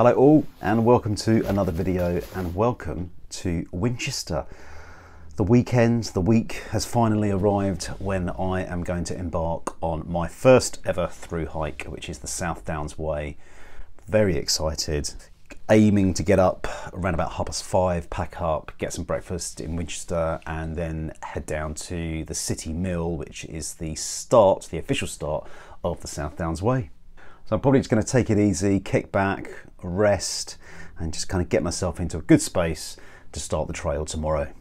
Hello all and welcome to another video and welcome to Winchester. The weekend, the week has finally arrived when I am going to embark on my first ever through hike, which is the South Downs Way. Very excited, aiming to get up around about half past five, pack up, get some breakfast in Winchester, and then head down to the City Mill, which is the start, the official start of the South Downs Way. So I'm probably just going to take it easy, kick back, rest, and just kind of get myself into a good space to start the trail tomorrow.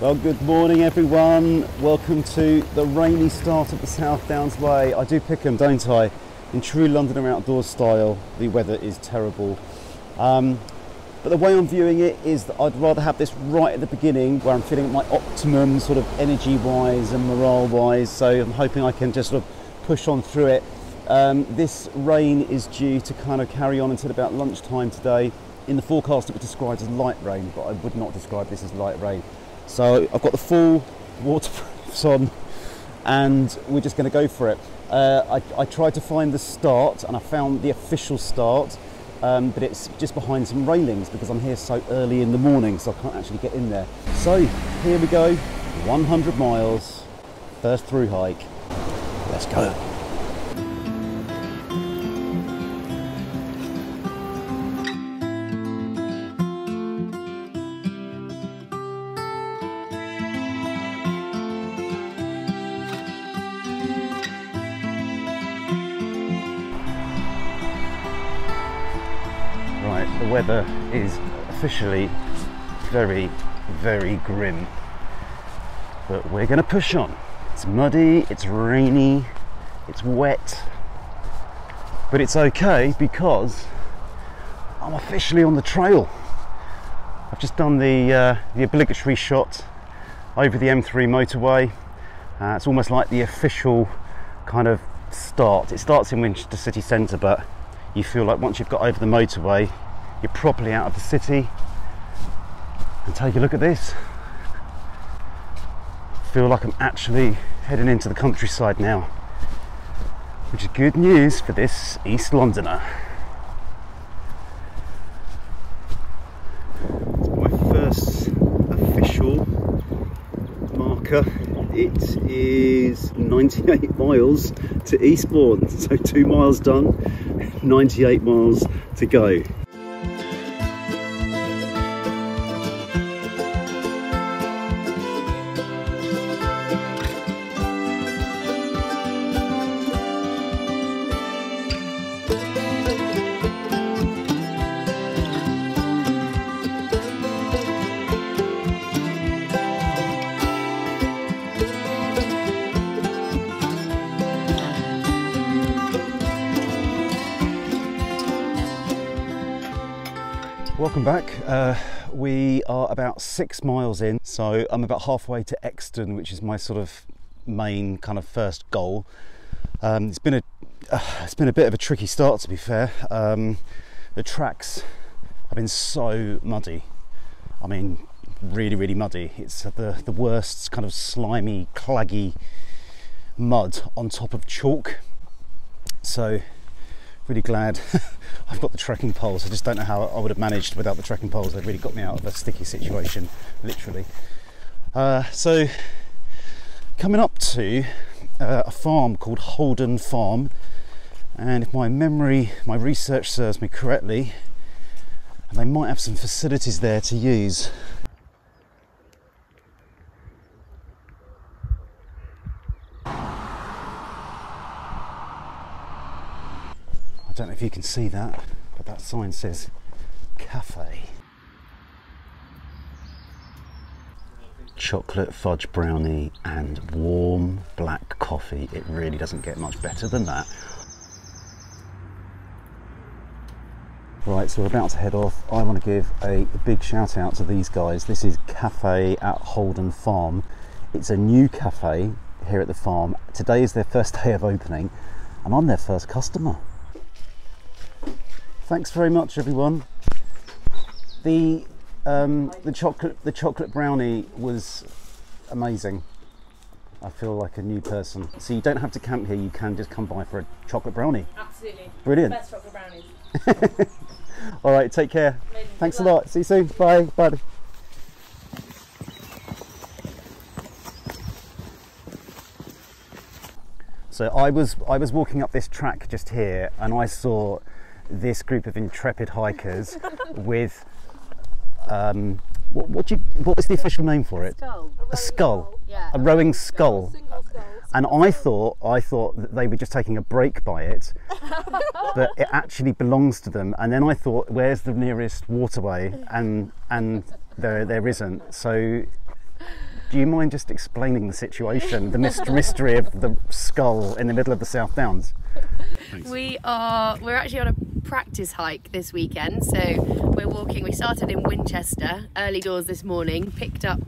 Well, good morning everyone. Welcome to the rainy start of the South Downs Way. I do pick them, don't I? In true Londoner outdoors style, the weather is terrible. Um, but the way I'm viewing it is that I'd rather have this right at the beginning where I'm feeling at my optimum sort of energy wise and morale wise. So I'm hoping I can just sort of push on through it. Um, this rain is due to kind of carry on until about lunchtime today. In the forecast it was described as light rain, but I would not describe this as light rain. So I've got the full waterproofs on and we're just going to go for it. Uh, I, I, tried to find the start and I found the official start, um, but it's just behind some railings because I'm here so early in the morning, so I can't actually get in there. So here we go, 100 miles, first through hike. Let's go. Weather is officially very, very grim. But we're gonna push on. It's muddy, it's rainy, it's wet. But it's okay because I'm officially on the trail. I've just done the, uh, the obligatory shot over the M3 motorway. Uh, it's almost like the official kind of start. It starts in Winchester city centre, but you feel like once you've got over the motorway, you're properly out of the city. And take a look at this. Feel like I'm actually heading into the countryside now, which is good news for this East Londoner. It's my first official marker. It is 98 miles to Eastbourne, so two miles done, 98 miles to go. Are about six miles in, so I'm about halfway to Exton, which is my sort of main kind of first goal. Um, it's been a uh, it's been a bit of a tricky start, to be fair. Um, the tracks have been so muddy. I mean, really, really muddy. It's the the worst kind of slimy, claggy mud on top of chalk. So really glad I've got the trekking poles. I just don't know how I would have managed without the trekking poles. They've really got me out of a sticky situation, literally. Uh, so, coming up to uh, a farm called Holden Farm, and if my memory, my research serves me correctly, they might have some facilities there to use. Don't know if you can see that, but that sign says cafe. Chocolate fudge brownie and warm black coffee. It really doesn't get much better than that. Right, so we're about to head off. I want to give a big shout out to these guys. This is Cafe at Holden Farm. It's a new cafe here at the farm. Today is their first day of opening and I'm their first customer. Thanks very much, everyone. The um, the chocolate the chocolate brownie was amazing. I feel like a new person. So you don't have to camp here. You can just come by for a chocolate brownie. Absolutely. Brilliant. Best chocolate brownies. All right, take care. Amazing. Thanks a luck. lot. See you soon. Bye. Bye. So I was I was walking up this track just here, and I saw this group of intrepid hikers with um, what what, do you, what was the official name for it? Scull. A scull, Yeah. a rowing scull. Single sculls. And I thought I thought that they were just taking a break by it, but it actually belongs to them. And then I thought, where's the nearest waterway? And and there there isn't. So, do you mind just explaining the situation, the mystery of the scull in the middle of the South Downs? We are we're actually on a practice hike this weekend. So we're walking. We started in Winchester early doors this morning. Picked up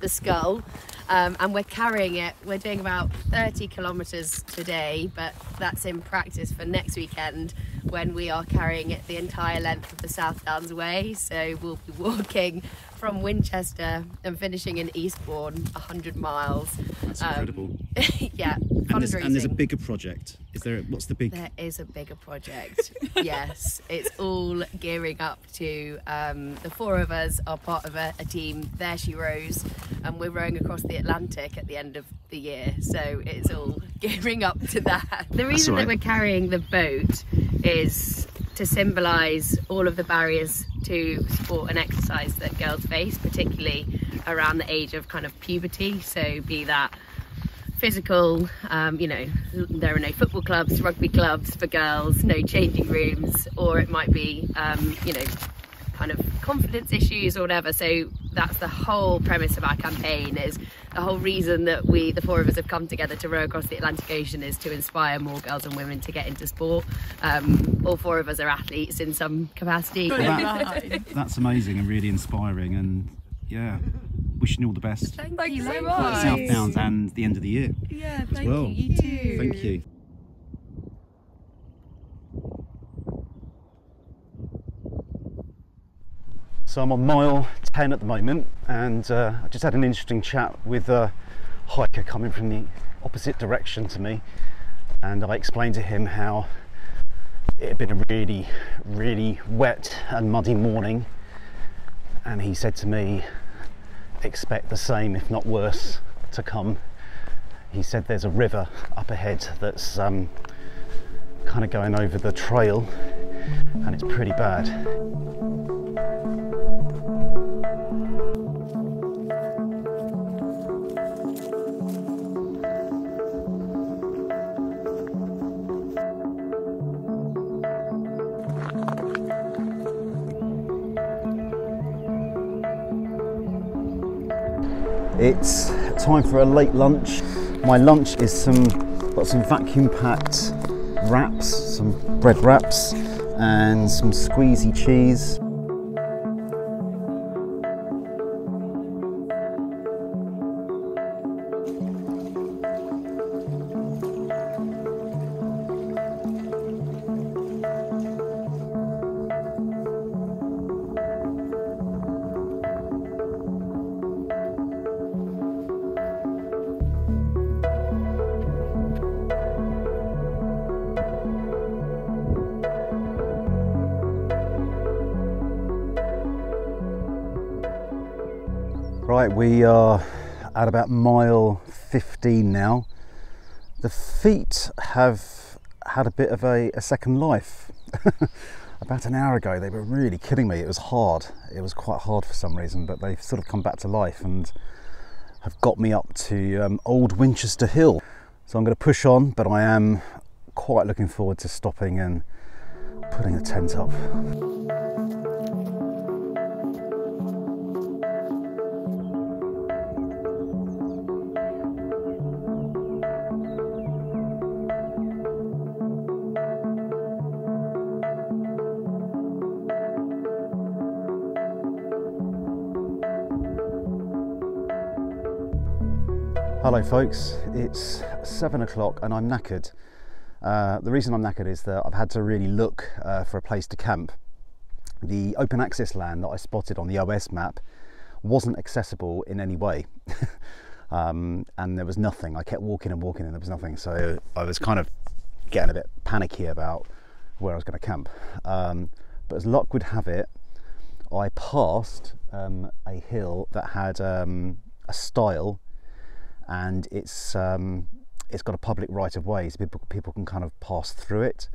the scull, um, and we're carrying it. We're doing about 30 kilometres today, but that's in practice for next weekend when we are carrying it the entire length of the South Downs Way. So we'll be walking from Winchester and finishing in Eastbourne, 100 miles. That's Um, incredible. yeah, and, there's, and there's a bigger project. Is there? What's the big? There is a bigger project. yes, it's all gearing up to. Um, the four of us are part of a, a team. There she rows, and we're rowing across the Atlantic at the end of the year. So it's all gearing up to that. The reason all right. that we're carrying the boat is to symbolise all of the barriers to sport and exercise that girls face, particularly around the age of kind of puberty. So be that physical um, you know there are no football clubs rugby clubs for girls no changing rooms or it might be um, you know kind of confidence issues or whatever so that's the whole premise of our campaign is the whole reason that we the four of us have come together to row across the atlantic ocean is to inspire more girls and women to get into sport um, all four of us are athletes in some capacity That- that's amazing and really inspiring. And yeah, wishing you all the best. thank you so so much much. South Downs and the end of the year. yeah as well. you too Thank you. So I'm on mile 10 at the moment, and uh, I just had an interesting chat with a hiker coming from the opposite direction to me, and I explained to him how it had been a really, really wet and muddy morning, and he said to me, expect the same, if not worse, to come he said there's a river up ahead that's um, kind of going over the trail and it's pretty bad. It's time for a late lunch. My lunch is some got some vacuum packed wraps, some bread wraps, and some squeezy cheese. We are at about mile 15 now. The feet have had a bit of a, a second life. about an hour ago, they were really kidding me. It was hard. It was quite hard for some reason, but they've sort of come back to life and have got me up to um, Old Winchester Hill. So I'm going to push on, but I am quite looking forward to stopping and putting a tent up. Hello, folks. It's seven o'clock and I'm knackered. Uh, the reason I'm knackered is that I've had to really look uh, for a place to camp. The open access land that I spotted on the OS map wasn't accessible in any way. um, and there was nothing. I kept walking and walking and there was nothing. So I was kind of getting a bit panicky about where I was going to camp. Um, but as luck would have it, I passed um, a hill that had um, a stile and it's um, it's got a public right of way, so people, people can kind of pass through it.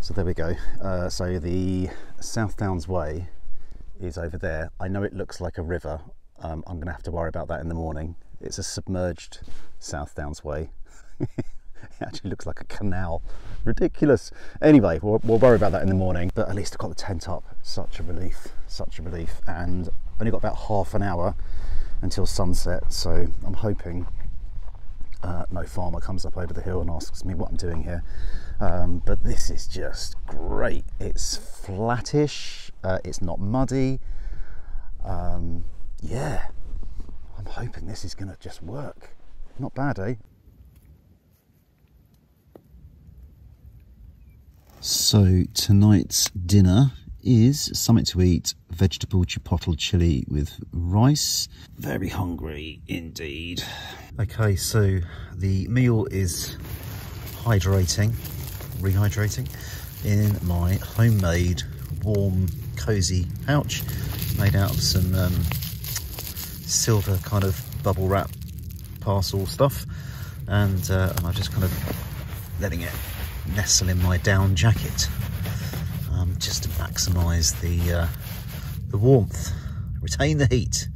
So there we go. Uh, so the South Downs Way is over there. I know it looks like a river. Um, I'm going to have to worry about that in the morning. It's a submerged South Downs Way. it actually looks like a canal. Ridiculous. Anyway, we'll, we'll, worry about that in the morning. But at least I've got the tent up. Such a relief. Such a relief. And only got about half an hour until sunset. So I'm hoping uh, no farmer comes up over the hill and asks me what I'm doing here. Um, but this is just great. It's flattish, uh, it's not muddy. Um, yeah, I'm hoping this is going to just work. Not bad, eh? So, tonight's dinner is something to eat vegetable chipotle chili with rice. Very hungry indeed. Okay, so the meal is hydrating, rehydrating in my homemade warm cozy pouch made out of some um, silver kind of bubble wrap parcel stuff and, uh, and I'm just kind of letting it nestle in my down jacket just to maximise the, uh, the warmth, retain the heat.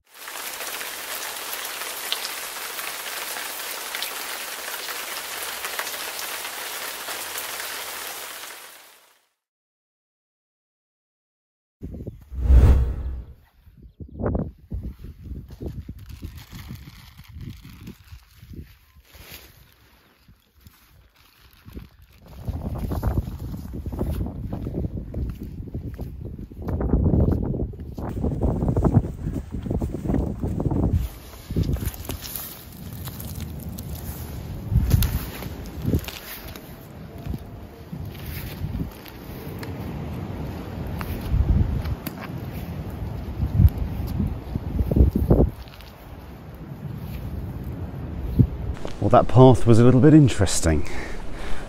That path was a little bit interesting.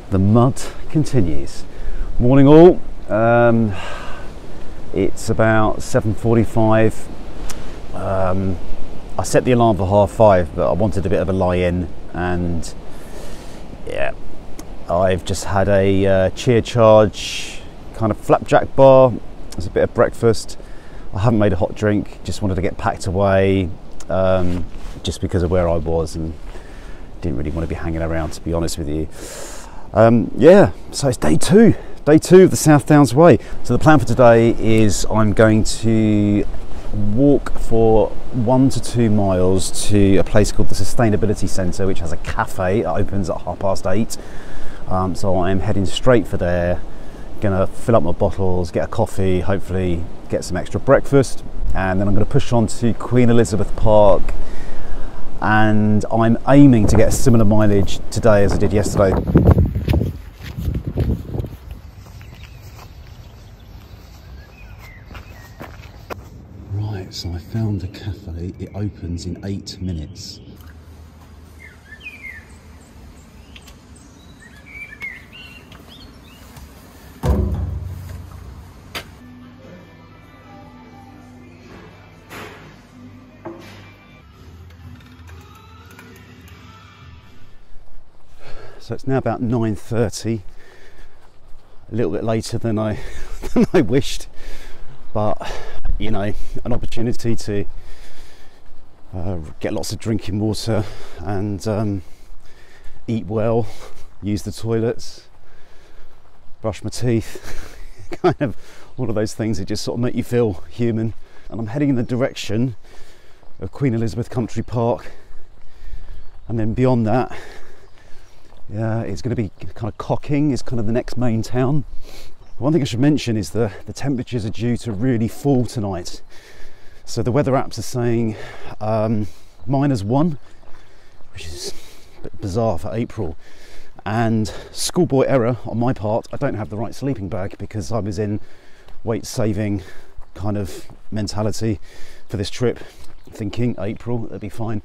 The mud continues. Morning, all. Um, it's about 7:45. Um, I set the alarm for half five, but I wanted a bit of a lie-in, and yeah, I've just had a uh, cheer charge kind of flapjack bar. There's a bit of breakfast. I haven't made a hot drink. Just wanted to get packed away, um, just because of where I was and didn't really want to be hanging around to be honest with you. Um, yeah, so it's day two, day two of the South Downs Way. So the plan for today is I'm going to walk for one to two miles to a place called the Sustainability Centre, which has a cafe. that opens at half past eight. Um, so I'm heading straight for there. Gonna fill up my bottles, get a coffee, hopefully get some extra breakfast, and then I'm going to push on to Queen Elizabeth Park and I'm aiming to get a similar mileage today as I did yesterday. Right, so I found a cafe. It opens in eight minutes. So it's now about 9.30, a little bit later than I, than I wished, but you know, an opportunity to uh, get lots of drinking water and um, eat well, use the toilets, brush my teeth, kind of all of those things that just sort of make you feel human. And I'm heading in the direction of Queen Elizabeth Country Park, and then beyond that, yeah, it's going to be kind of Cocking is kind of the next main town. One thing I should mention is the, the temperatures are due to really fall tonight. So the weather apps are saying um, minus one, which is a bit bizarre for April, And schoolboy error on my part, I don't have the right sleeping bag because I was in weight saving kind of mentality for this trip, thinking April, it'll be fine.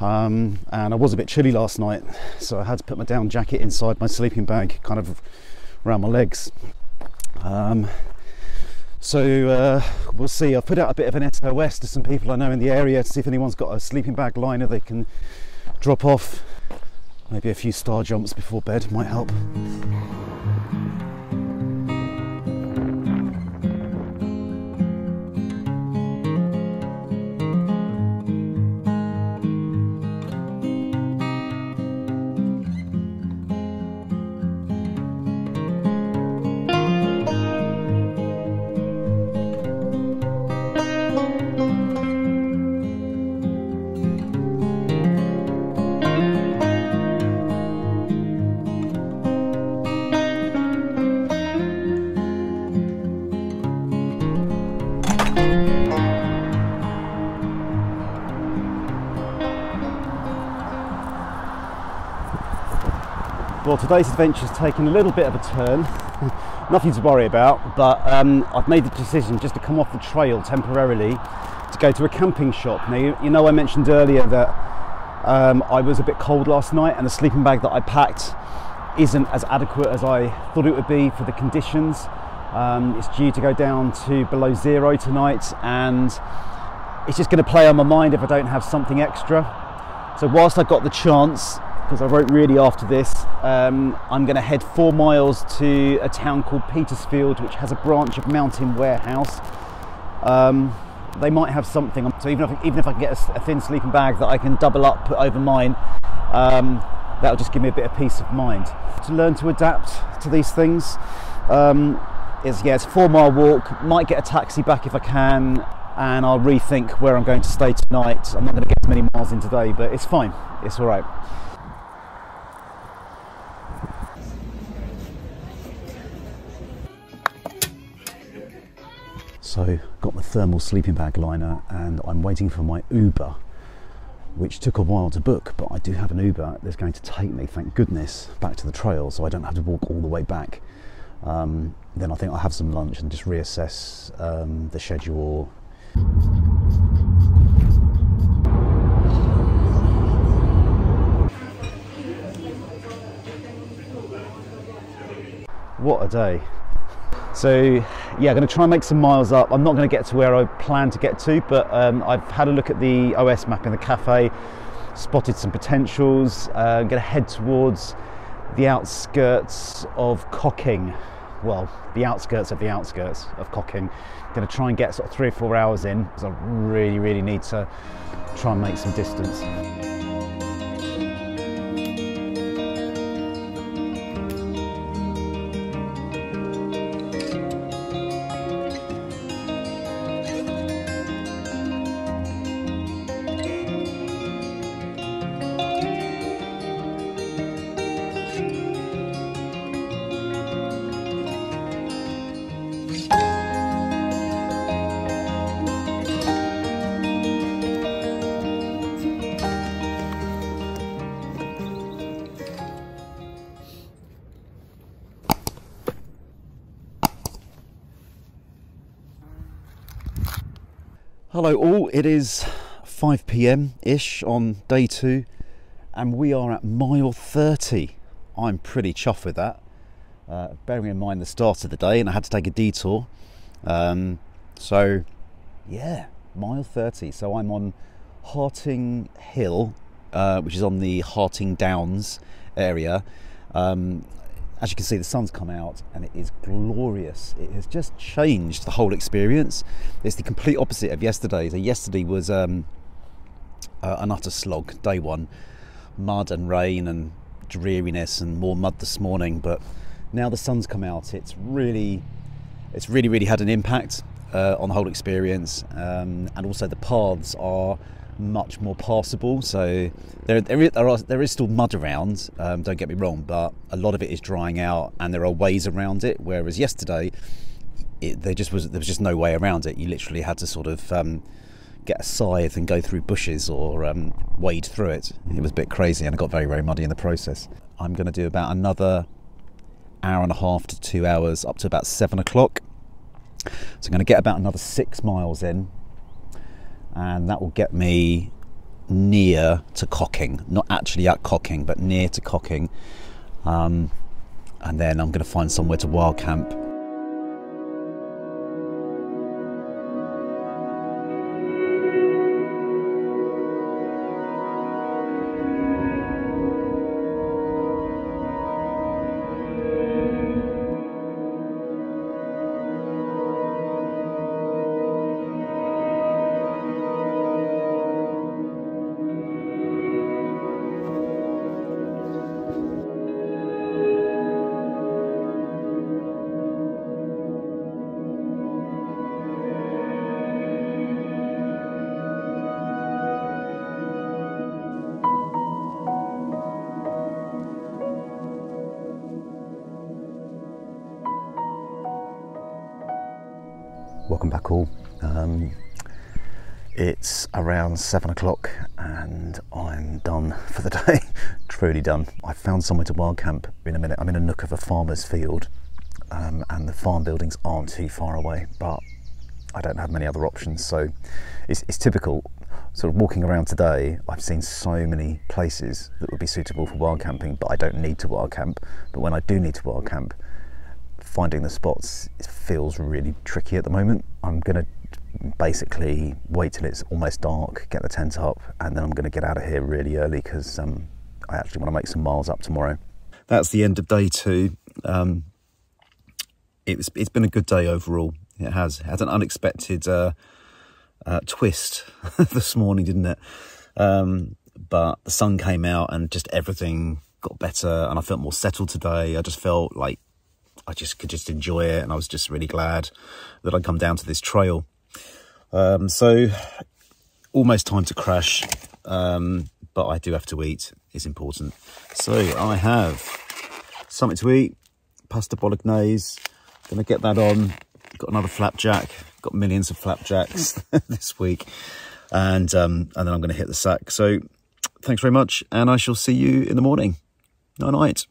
Um, and I was a bit chilly last night, so I had to put my down jacket inside my sleeping bag, kind of around my legs. Um, so uh, we'll see. I've put out a bit of an SOS to some people I know in the area to see if anyone's got a sleeping bag liner they can drop off. Maybe a few star jumps before bed might help. Well, today's adventure's taken a little bit of a turn. Nothing to worry about, but um, I've made the decision just to come off the trail temporarily to go to a camping shop. Now, you, know, I mentioned earlier that um, I was a bit cold last night, and the sleeping bag that I packed isn't as adequate as I thought it would be for the conditions. Um, it's due to go down to below zero tonight, and it's just going to play on my mind if I don't have something extra. So, whilst I got the chance, because I wrote really after this. Um, I'm going to head four miles to a town called Petersfield, which has a branch of Mountain Warehouse. Um, they might have something. So even if even if I can get a, a, thin sleeping bag that I can double up, put over mine, um, that'll just give me a bit of peace of mind. To learn to adapt to these things. Um, is yeah, it's a four mile walk. Might get a taxi back if I can, and I'll rethink where I'm going to stay tonight. I'm not going to get as many miles in today, but it's fine. It's all right. So got my thermal sleeping bag liner and I'm waiting for my Uber, which took a while to book, but I do have an Uber that's going to take me, thank goodness, back to the trail so I don't have to walk all the way back. Um, then I think I'll have some lunch and just reassess um, the schedule. What a day. So yeah, I'm going to try and make some miles up. I'm not going to get to where I plan to get to, but um, I've had a look at the OS map in the cafe, spotted some potentials. Uh, I'm going to head towards the outskirts of Cocking. Well, the outskirts of the outskirts of Cocking. I'm going to try and get sort of three or four hours in because I really, really need to try and make some distance. Hello, all. It is 5 pm ish on day two, and we are at mile 30. I'm pretty chuffed with that, uh, bearing in mind the start of the day, and I had to take a detour. Um, so, yeah, mile 30. So, I'm on Harting Hill, uh, which is on the Harting Downs area. Um, as you can see, the sun's come out and it is glorious. It has just changed the whole experience. It's the complete opposite of yesterday. So yesterday was um, uh, an utter slog. Day one, mud and rain and dreariness, and more mud this morning. But now the sun's come out. It's really, it's really, really had an impact uh, on the whole experience. Um, and also the paths are much more passable. So there, there, is, there, are, there is still mud around, um, don't get me wrong, but a lot of it is drying out and there are ways around it. Whereas yesterday, it, there just was there was just no way around it. You literally had to sort of um, get a scythe and go through bushes or um, wade through it. It was a bit crazy and it got very very muddy in the process. I'm going to do about another hour and a half to two hours up to about seven o'clock. So I'm going to get about another six miles in, and that will get me near to cocking, not actually at cocking, but near to cocking. Um, and then I'm going to find somewhere to wild camp. Welcome back, all. Um, it's around seven o'clock and I'm done for the day. Truly done. I found somewhere to wild camp in a minute. I'm in a nook of a farmer's field um, and the farm buildings aren't too far away, but I don't have many other options. So it's, it's typical. Sort of walking around today, I've seen so many places that would be suitable for wild camping, but I don't need to wild camp. But when I do need to wild camp, finding the spots feels really tricky at the moment. I'm going to basically wait till it's almost dark, get the tent up, and then I'm going to get out of here really early because um, I actually want to make some miles up tomorrow. That's the end of day two. Um, it was, it's been a good day overall. It has had an unexpected uh, uh, twist this morning, didn't it? Um, but the sun came out and just everything got better, and I felt more settled today. I just felt like I just could just enjoy it, and I was just really glad that I'd come down to this trail. Um, so almost time to crash, um, but I do have to eat. It's important. So I have something to eat, pasta bolognese. Gonna get that on. Got another flapjack. Got millions of flapjacks this week, and um, and then I'm gonna hit the sack. So thanks very much, and I shall see you in the morning. Night night.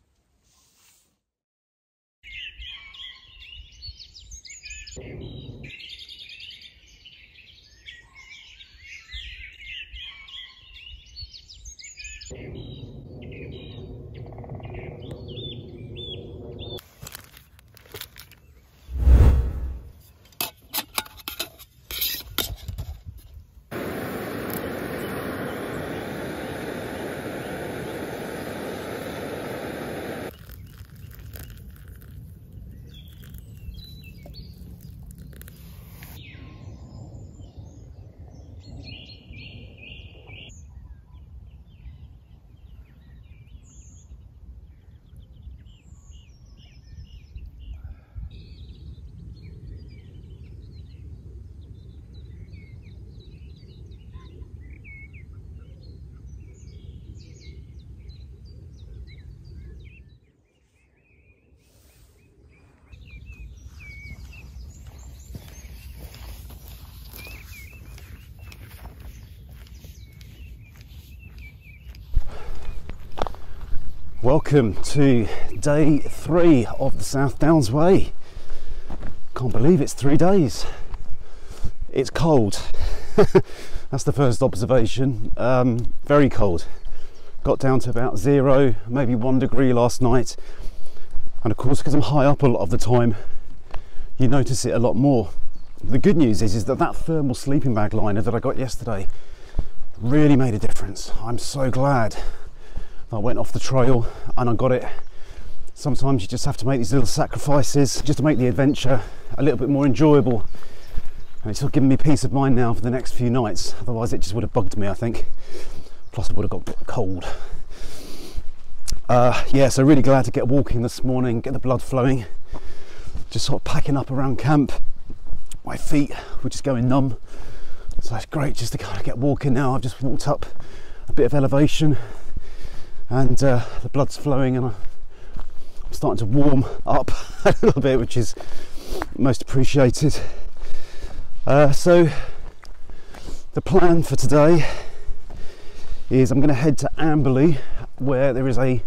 Welcome to day three of the South Downs Way. Can't believe it's three days. It's cold. That's the first observation. Um, very cold. Got down to about zero, maybe one degree last night. And of course, because I'm high up a lot of the time, you notice it a lot more. The good news is, is that that thermal sleeping bag liner that I got yesterday really made a difference. I'm so glad I went off the trail and I got it. Sometimes you just have to make these little sacrifices just to make the adventure a little bit more enjoyable. And it's given me peace of mind now for the next few nights. Otherwise, it just would have bugged me, I think. Plus, it would have got cold. Uh, yeah, so really glad to get walking this morning, get the blood flowing. Just sort of packing up around camp. My feet were just going numb. So it's great just to kind of get walking now. I've just walked up a bit of elevation and uh, the blood's flowing and I'm starting to warm up a little bit, which is most appreciated. Uh, so the plan for today is I'm going to head to Amberley where there is a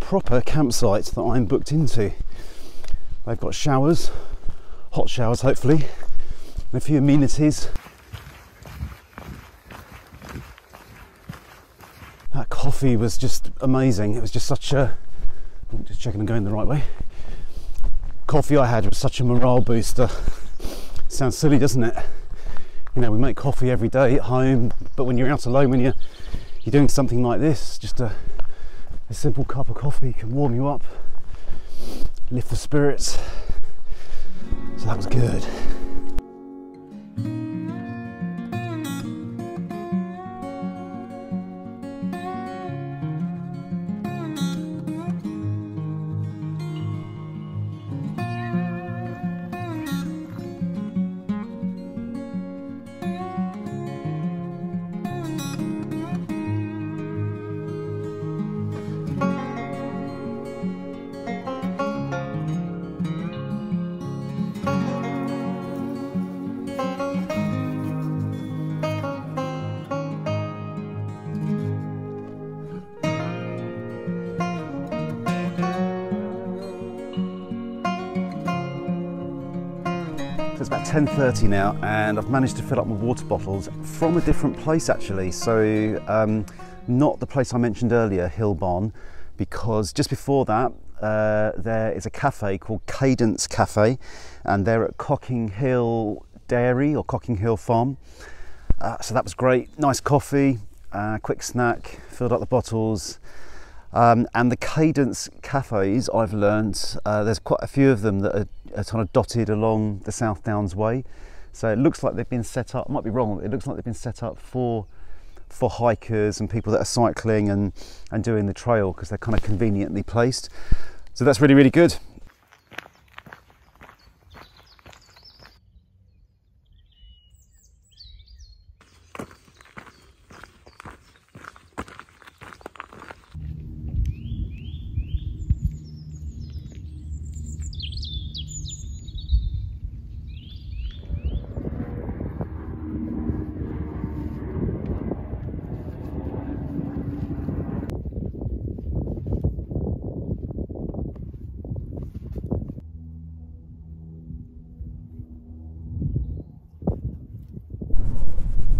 proper campsite that I'm booked into. They've got showers, hot showers hopefully, and a few amenities. That coffee was just amazing. It was just such a. I'm just checking I'm going the right way. Coffee I had was such a morale booster. Sounds silly, doesn't it? You know, we make coffee every day at home, but when you're out alone, when you're you're doing something like this, just a, a simple cup of coffee can warm you up, lift the spirits. So that was good. 10.30 now and I've managed to fill up my water bottles from a different place actually. So um, not the place I mentioned earlier, Hillbon, because just before that uh, there is a cafe called Cadence Cafe and they're at Cocking Hill Dairy or Cocking Hill Farm. Uh, so that was great, nice coffee, uh, quick snack, filled up the bottles. Um, and the Cadence cafes, I've learnt, uh, there's quite a few of them that are, are, kind of dotted along the South Downs Way. So it looks like they've been set up, I might be wrong, it looks like they've been set up for for hikers and people that are cycling and, and doing the trail because they're kind of conveniently placed. So that's really, really good.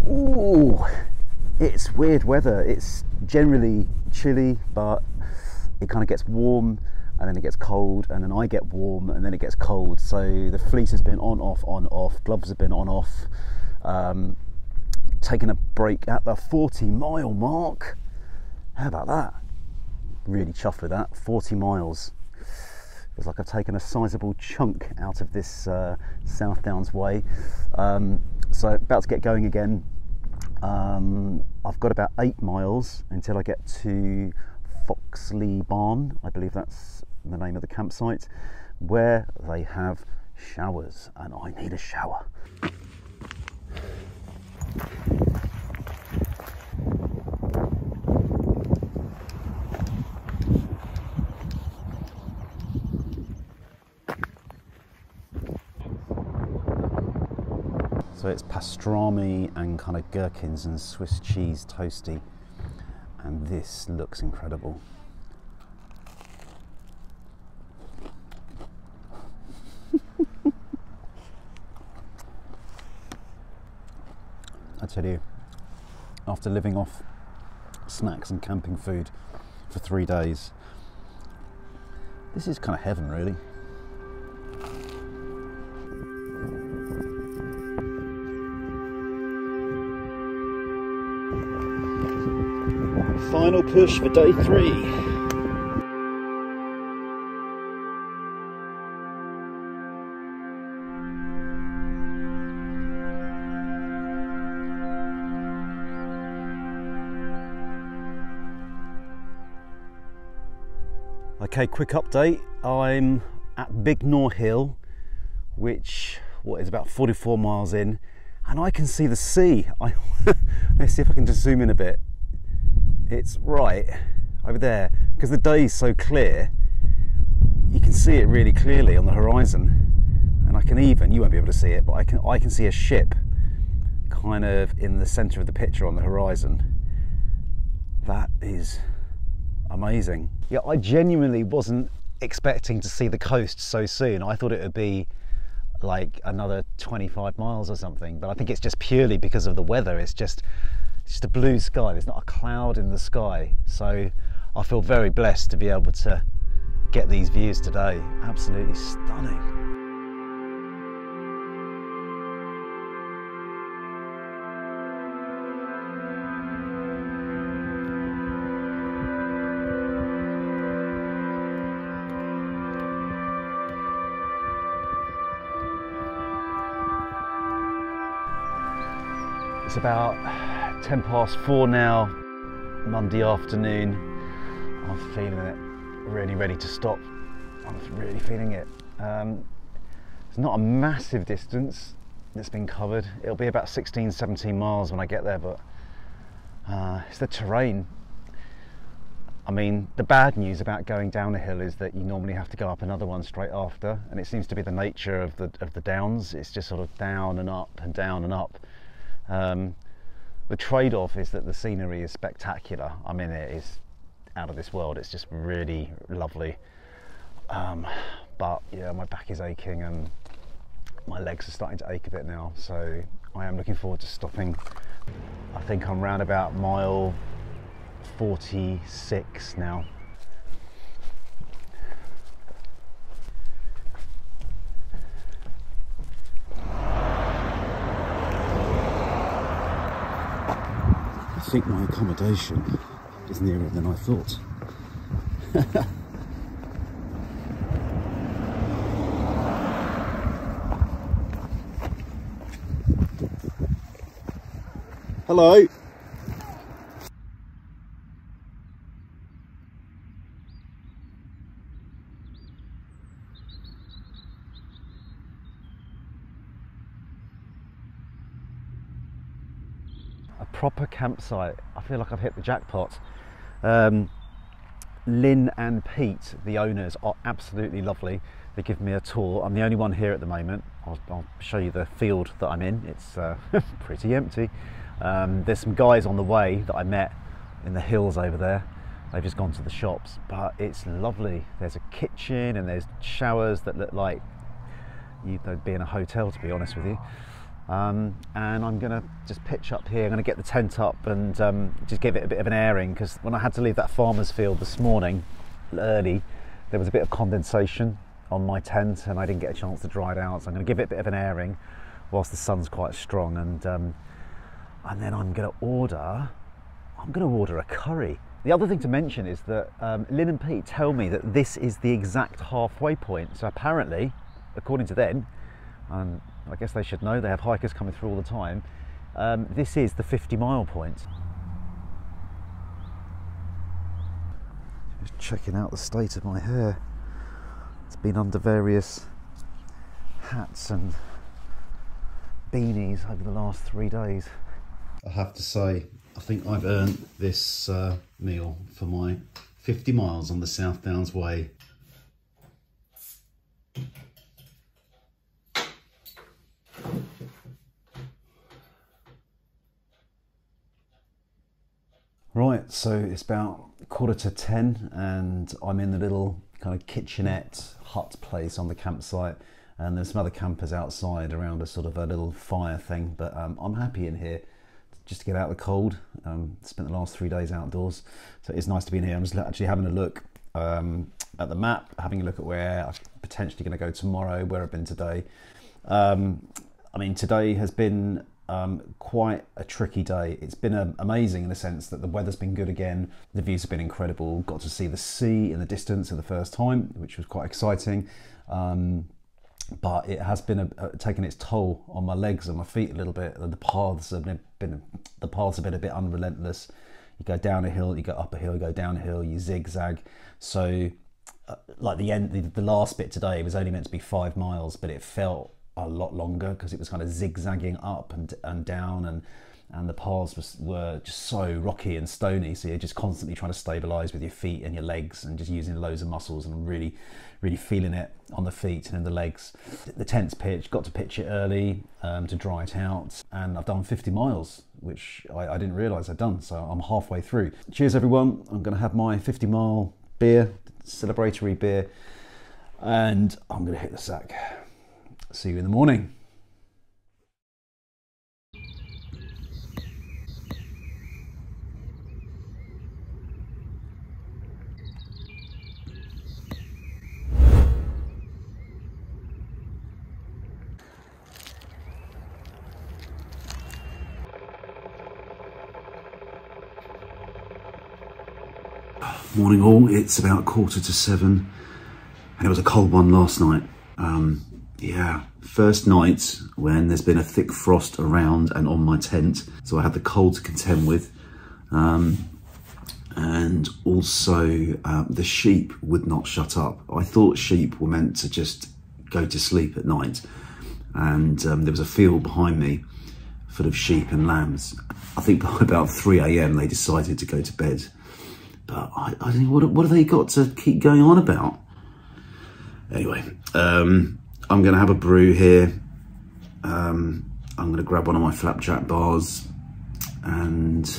Ooh, it's weird weather. It's generally chilly, but it kind of gets warm and then it gets cold, and then I get warm and then it gets cold. So the fleece has been on, off, on, off, gloves have been on, off. Um, taking a break at the 40 mile mark. How about that? Really chuffed with that. 40 miles. It's like I've taken a sizable chunk out of this uh, South Downs way. Um, so about to get going again. Um, I've got about eight miles until I get to Foxley Barn. I believe that's the name of the campsite, where they have showers, and I need a shower. So it's pastrami and kind of gherkins and Swiss cheese toasty. And this looks incredible. I tell you, after living off snacks and camping food for three days, this is kind of heaven, really. Final push for day three. Okay, quick update. I'm at Bignor Hill, which what is about 44 miles in, and I can see the sea. I, let's see if I can just zoom in a bit. It's right over there because the day is so clear. You can see it really clearly on the horizon, and I can even you won't be able to see it, but I can I can see a ship kind of in the centre of the picture on the horizon. That is amazing. Yeah, I genuinely wasn't expecting to see the coast so soon. I thought it would be like another 25 miles or something, but I think it's just purely because of the weather. It's just it's just a blue sky. There's not a cloud in the sky. So I feel very blessed to be able to get these views today. Absolutely stunning. It's about 10 past four now, Monday afternoon. I'm feeling it, really ready to stop. I'm really feeling it. Um, it's not a massive distance that's been covered. It'll be about 16, 17 miles when I get there, but uh, it's the terrain. I mean, the bad news about going down a hill is that you normally have to go up another one straight after, and it seems to be the nature of the of the downs. It's just sort of down and up and down and up. Um, the trade-off is that the scenery is spectacular. I mean, it is out of this world. It's just really lovely. Um, but yeah, my back is aching and my legs are starting to ache a bit now. So I am looking forward to stopping. I think I'm round about mile 46 now. Think my accommodation is nearer than I thought. Hello. a proper campsite. I feel like I've hit the jackpot. Um, Lynn and Pete, the owners, are absolutely lovely. They give me a tour. I'm the only one here at the moment. I'll, I'll show you the field that I'm in. It's uh, pretty empty. Um, there's some guys on the way that I met in the hills over there. They've just gone to the shops, but it's lovely. There's a kitchen and there's showers that look like you'd be in a hotel, to be honest with you. Um, and I'm going to just pitch up here. I'm going to get the tent up and um, just give it a bit of an airing because when I had to leave that farmer's field this morning early, there was a bit of condensation on my tent and I didn't get a chance to dry it out. So I'm going to give it a bit of an airing whilst the sun's quite strong. And um, and then I'm going to order. I'm going to order a curry. The other thing to mention is that um, Lynn and Pete tell me that this is the exact halfway point. So apparently, according to them, and I guess they should know, they have hikers coming through all the time, um, this is the 50 mile point. Just checking out the state of my hair. It's been under various hats and beanies over the last three days. I have to say, I think I've earned this uh, meal for my 50 miles on the South Downs Way. Right, so it's about quarter to 10 and I'm in the little kind of kitchenette hut place on the campsite and there's some other campers outside around a sort of a little fire thing, but um, I'm happy in here just to get out of the cold. Um, spent the last three days outdoors, so it's nice to be in here. I'm just actually having a look um, at the map, having a look at where I'm potentially going to go tomorrow, where I've been today. Um, I mean, today has been um, quite a tricky day. It's been um, amazing in the sense that the weather's been good again, the views have been incredible. Got to see the sea in the distance for the first time, which was quite exciting. Um, but it has been a, a, taken its toll on my legs and my feet a little bit. The paths have been, been the paths have been a bit unrelentless. You go down a hill, you go up a hill, you go down a hill, you zigzag. So, uh, like the end, the, the last bit today was only meant to be five miles, but it felt a lot longer because it was kind of zigzagging up and and down and and the paths was, were just so rocky and stony so you're just constantly trying to stabilize with your feet and your legs and just using loads of muscles and really really feeling it on the feet and in the legs the tent's pitched got to pitch it early um, to dry it out and i've done 50 miles which I, I didn't realise I'd done. So I'm halfway through. Cheers, everyone. I'm going to have my 50 mile beer, celebratory beer, and I'm going to hit the sack. See you in the morning. Morning all, it's about quarter to seven and it was a cold one last night. Um, yeah, first night when there's been a thick frost around and on my tent, so I had the cold to contend with. Um, and also uh, the sheep would not shut up. I thought sheep were meant to just go to sleep at night and um, there was a field behind me full of sheep and lambs. I think by about 3 a.m. they decided to go to bed. But I, I think, what, what have they got to keep going on about? Anyway, um, I'm going to have a brew here. Um, I'm going to grab one of my flapjack bars and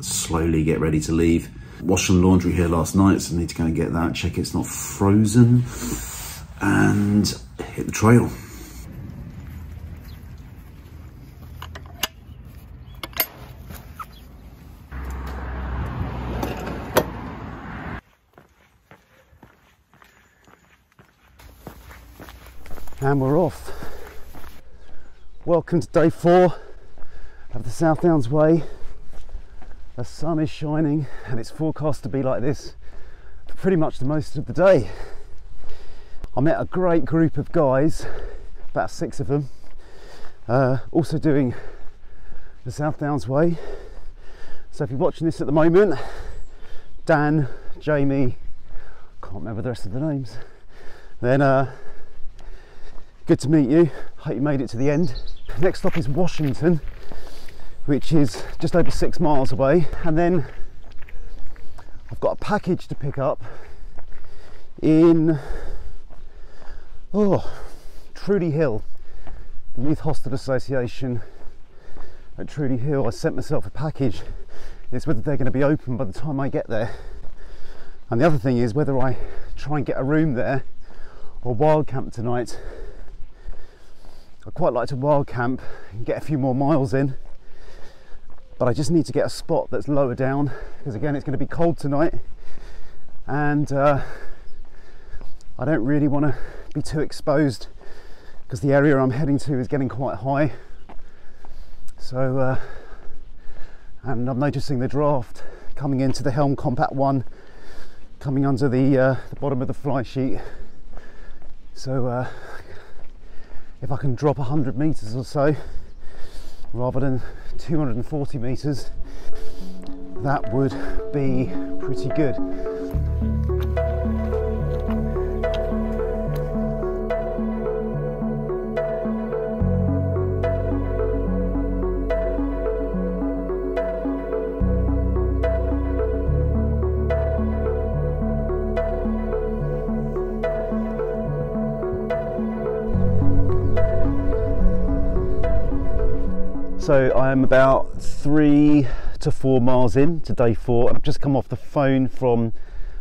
slowly get ready to leave. Washed some laundry here last night, so I need to go and get that, check it's not frozen, and hit the trail. And we're off. Welcome to day four of the South Downs Way. The sun is shining and it's forecast to be like this for pretty much the most of the day. I met a great group of guys, about six of them, uh, also doing the South Downs Way. So if you're watching this at the moment, Dan, Jamie, can't remember the rest of the names, then uh, good to meet you. Hope you made it to the end. Next stop is Washington, which is just over six miles away. And then I've got a package to pick up in oh Truleigh Hill, the Youth Hostel Association at Truleigh Hill. I sent myself a package. It's whether they're going to be open by the time I get there. And the other thing is whether I try and get a room there or wild camp tonight I quite like to wild camp and get a few more miles in but I just need to get a spot that's lower down because again it's going to be cold tonight and uh, I don't really want to be too exposed because the area I'm heading to is getting quite high. So uh, and I'm noticing the draft coming into the Helm Compact 1 coming under the, uh, the bottom of the fly sheet. So uh, if I can drop 100 meters or so rather than 240 meters that would be pretty good So I'm about three to four miles in to day four, I've just come off the phone from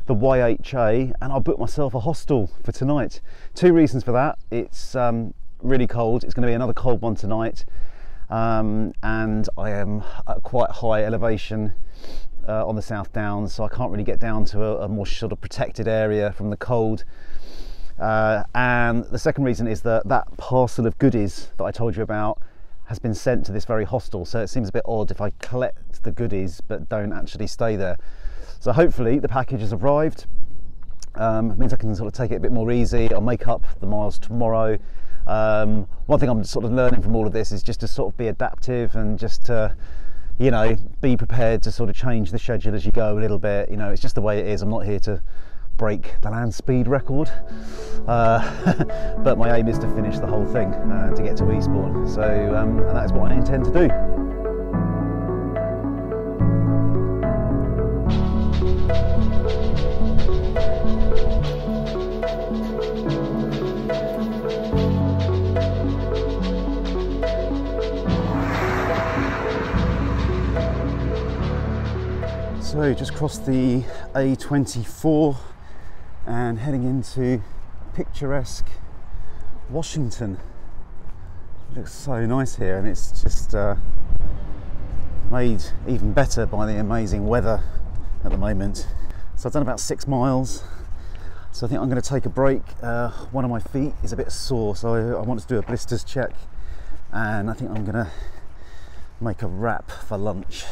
the YHA, and I booked myself a hostel for tonight. Two reasons for that: it's um, really cold. It's going to be another cold one tonight, um, and I am at quite high elevation uh, on the South Downs, so I can't really get down to a, a more sort of protected area from the cold. Uh, and the second reason is that that parcel of goodies that I told you about has been sent to this very hostel so it seems a bit odd if I collect the goodies but don't actually stay there. So hopefully the package has arrived. Um, means I can sort of take it a bit more easy. I'll make up the miles tomorrow. Um, one thing I'm sort of learning from all of this is just to sort of be adaptive and just to you know be prepared to sort of change the schedule as you go a little bit. You know it's just the way it is. I'm not here to break the land speed record. Uh, but my aim is to finish the whole thing uh, to get to Eastbourne. So um, and that is what I intend to do. So just crossed the A24 and heading into picturesque Washington. It looks so nice here and it's just uh, made even better by the amazing weather at the moment. So I've done about six miles. So I think I'm going to take a break. Uh, one of my feet is a bit sore, so I, I want to do a blisters check, and I think I'm going to make a wrap for lunch.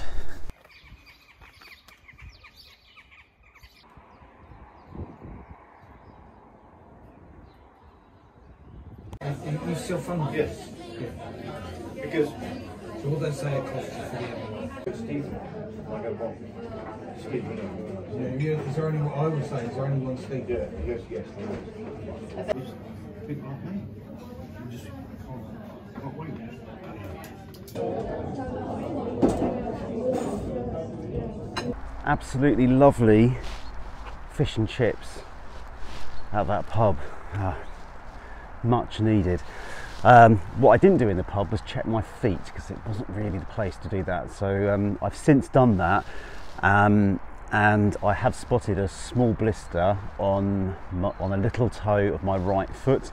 You, you still from here? Yes. Because So what they say it costs you for the other Stephen, I got one. Stephen. Yeah, is there only, I would say, is there only one Steve? Yeah, yes, yes. there is. People like me. You just can't, can't wait. Absolutely lovely fish and chips at that pub. Ah, much needed. Um, what I didn't do in the pub was check my feet because it wasn't really the place to do that. So um, I've since done that, um, and I have spotted a small blister on my, on a little toe of my right foot,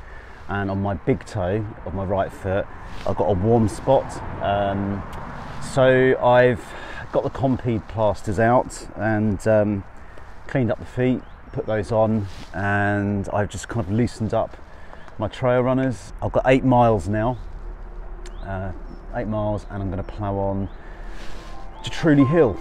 and on my big toe of my right foot, I've got a warm spot. Um, so I've got the Compeed plasters out and um, cleaned up the feet, put those on, and I've just kind of loosened up my trail runners. I've got eight miles now, uh, eight miles, and I'm going to plough on to Truleigh Hill.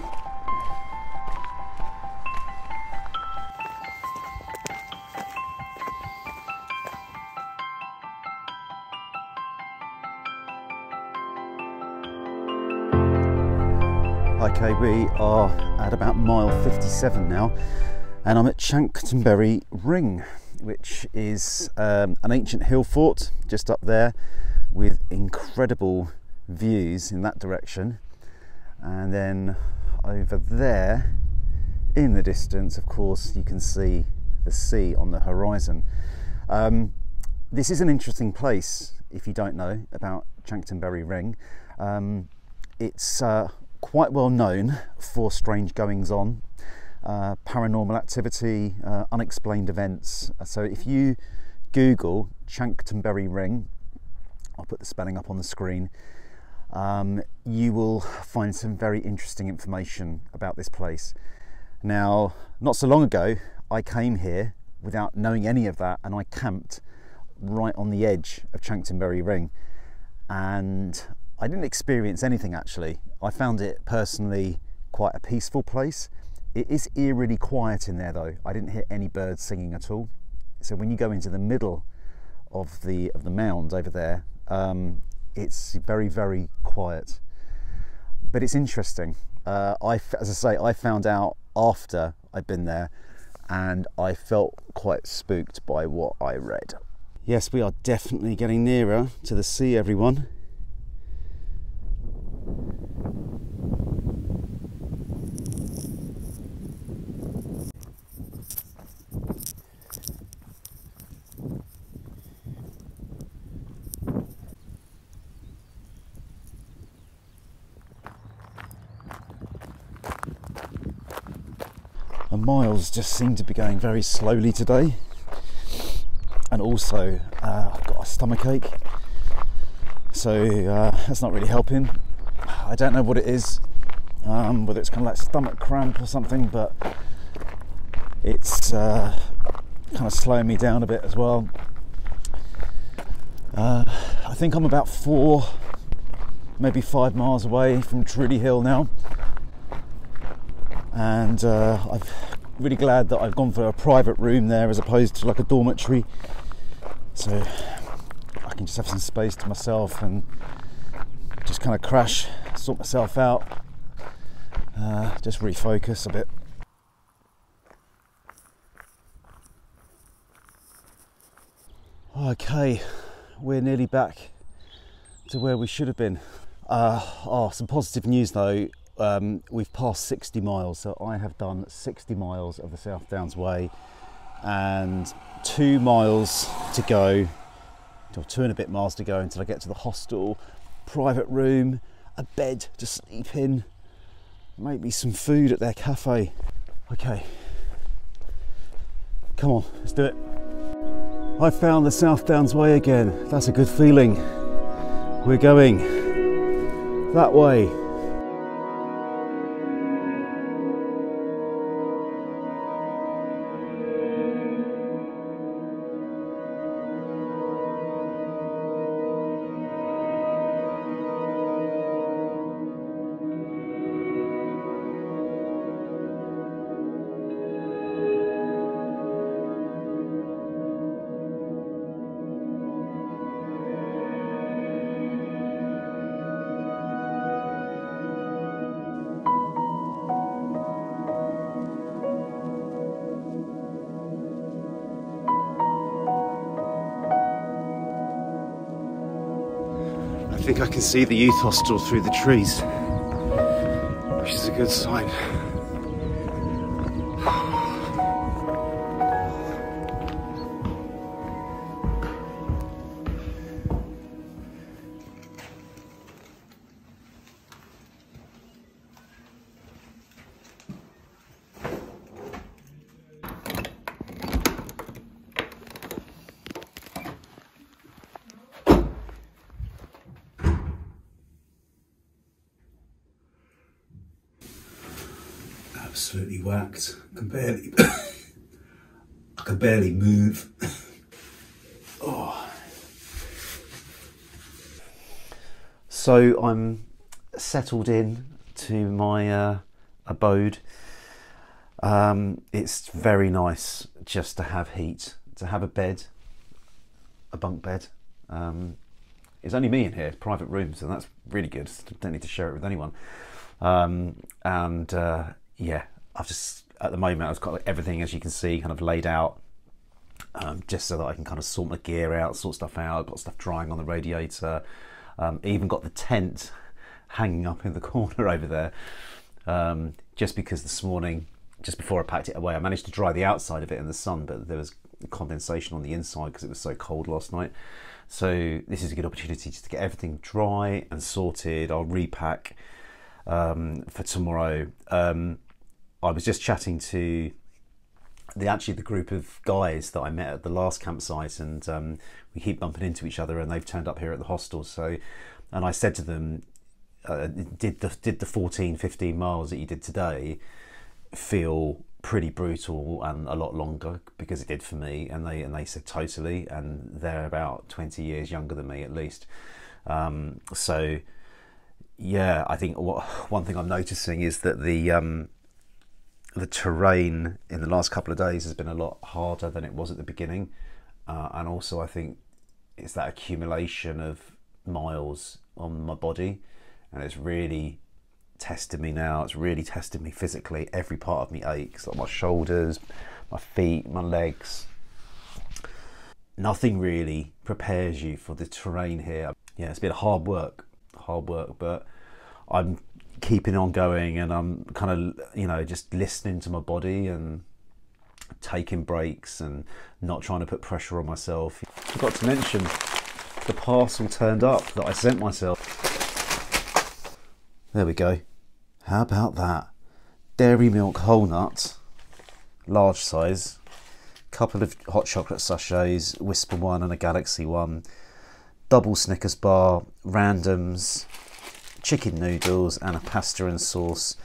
Okay, we are at about mile 57 now, and I'm at Chanctonbury Ring, which is um, an ancient hill fort just up there with incredible views in that direction. And then over there in the distance, of course, you can see the sea on the horizon. Um, this is an interesting place if you don't know about Chanctonbury Ring. Um, it's uh, quite well known for strange goings on, uh, paranormal activity, uh, unexplained events. So if you Google Chanctonbury Ring, I'll put the spelling up on the screen, um, you will find some very interesting information about this place. Now, not so long ago, I came here without knowing any of that and I camped right on the edge of Chanctonbury Ring and I didn't experience anything actually. I found it personally quite a peaceful place. It is eerily quiet in there though. I didn't hear any birds singing at all. So when you go into the middle of the of the mound over there, um, it's very very quiet. But it's interesting. Uh, I, as I say, I found out after I'd been there, and I felt quite spooked by what I read. Yes, we are definitely getting nearer to the sea, everyone. Miles just seem to be going very slowly today, and also uh, I've got a stomach ache, so uh, that's not really helping. I don't know what it is, um, whether it's kind of like stomach cramp or something, but it's uh, kind of slowing me down a bit as well. Uh, I think I'm about four, maybe five miles away from Truleigh Hill now, and uh, I'm really glad that I've gone for a private room there as opposed to like a dormitory, so I can just have some space to myself and just kind of crash, sort myself out, uh, just refocus a bit. Okay, we're nearly back to where we should have been. Uh, oh, some positive news though. Um, we've passed 60 miles, so I have done 60 miles of the South Downs Way and two miles to go, or two and a bit miles to go until I get to the hostel, private room, a bed to sleep in, maybe some food at their cafe. Okay, come on, let's do it. I found the South Downs Way again. That's a good feeling. We're going that way. Can see the youth hostel through the trees, which is a good sign. So I'm settled in to my uh, abode. Um, it's very nice just to have heat, to have a bed, a bunk bed. Um, it's only me in here, private room, so that's really good. Don't need to share it with anyone. Um, and uh, yeah, I've just at the moment I've got everything as you can see kind of laid out, um, just so that I can kind of sort my gear out, sort stuff out. I've got stuff drying on the radiator. Um, even got the tent hanging up in the corner over there, um, just because this morning, just before I packed it away, I managed to dry the outside of it in the sun, but there was condensation on the inside because it was so cold last night. So this is a good opportunity just to get everything dry and sorted. I'll repack um, for tomorrow. Um, I was just chatting to the actually the group of guys that I met at the last campsite, and um, we keep bumping into each other, and they've turned up here at the hostel. So, and I said to them, uh, "Did the did the 14, 15 miles that you did today feel pretty brutal and a lot longer because it did for me?" And they and they said totally, and they're about twenty years younger than me at least. Um, so, yeah, I think what, one thing I'm noticing is that the um, the terrain in the last couple of days has been a lot harder than it was at the beginning, uh, and also I think it's that accumulation of miles on my body, and it's really tested me now. It's really tested me physically. Every part of me aches, like my shoulders, my feet, my legs. Nothing really prepares you for the terrain here. Yeah, it's been hard work, hard work, but I'm keeping on going and I'm kind of, you know, just listening to my body and taking breaks and not trying to put pressure on myself. Forgot to mention the parcel turned up that I sent myself. There we go. How about that? Dairy milk whole nut, large size, couple of hot chocolate sachets, Wispa one and a Galaxy one, double Snickers bar, randoms, chicken noodles, and a pasta and sauce.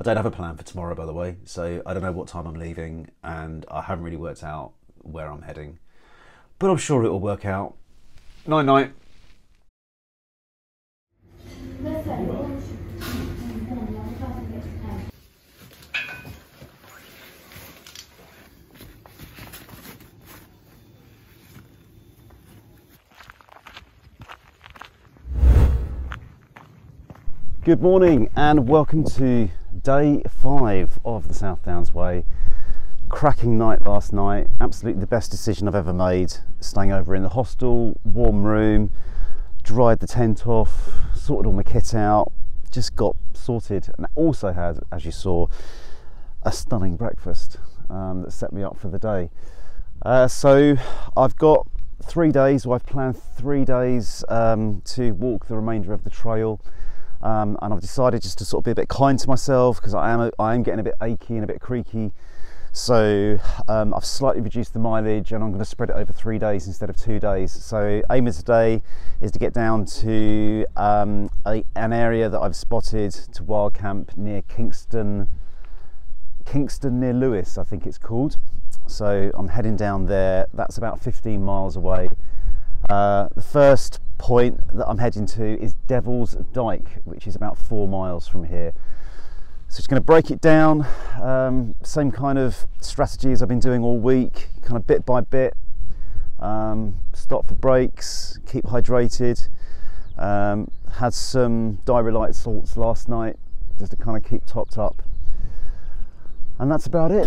I don't have a plan for tomorrow, by the way, so I don't know what time I'm leaving, and I haven't really worked out where I'm heading. But I'm sure it'll work out. Night night. Good morning and welcome to day five of the South Downs Way. Cracking night last night, absolutely the best decision I've ever made. Staying over in the hostel, warm room, dried the tent off, sorted all my kit out, just got sorted, and also had, as you saw, a stunning breakfast um, that set me up for the day. Uh, so I've got three days, or I've planned three days um, to walk the remainder of the trail. Um, and I've decided just to sort of be a bit kind to myself because I am I am getting a bit achy and a bit creaky. So um, I've slightly reduced the mileage and I'm going to spread it over three days instead of two days. So aim of today is to get down to um, a, an area that I've spotted to wild camp near Kingston, Kingston near Lewes, I think it's called. So I'm heading down there. That's about 15 miles away. Uh, the first point that I'm heading to is Devil's Dyke, which is about four miles from here. So just going to break it down, um, same kind of strategy as I've been doing all week, kind of bit by bit. Um, stop for breaks, keep hydrated. Um, had some diarrhea salts last night just to kind of keep topped up. And that's about it.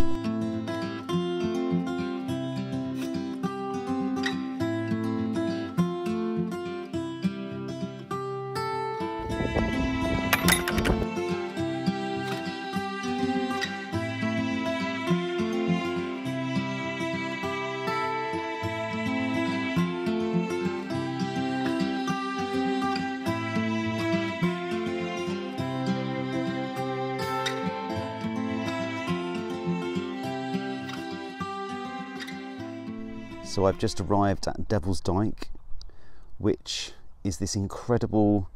So I've just arrived at Devil's Dyke, which is this incredible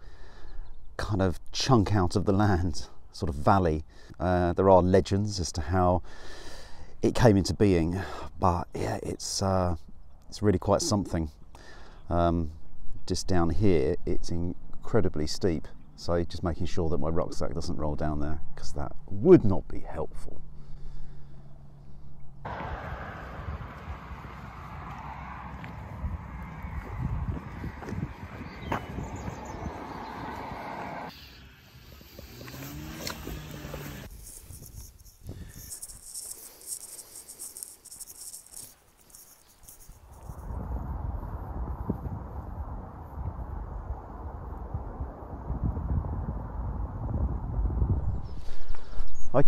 kind of chunk out of the land, sort of valley. Uh, there are legends as to how it came into being, but yeah, it's uh, it's really quite something. Um, just down here, it's incredibly steep, so just making sure that my rucksack doesn't roll down there because that would not be helpful.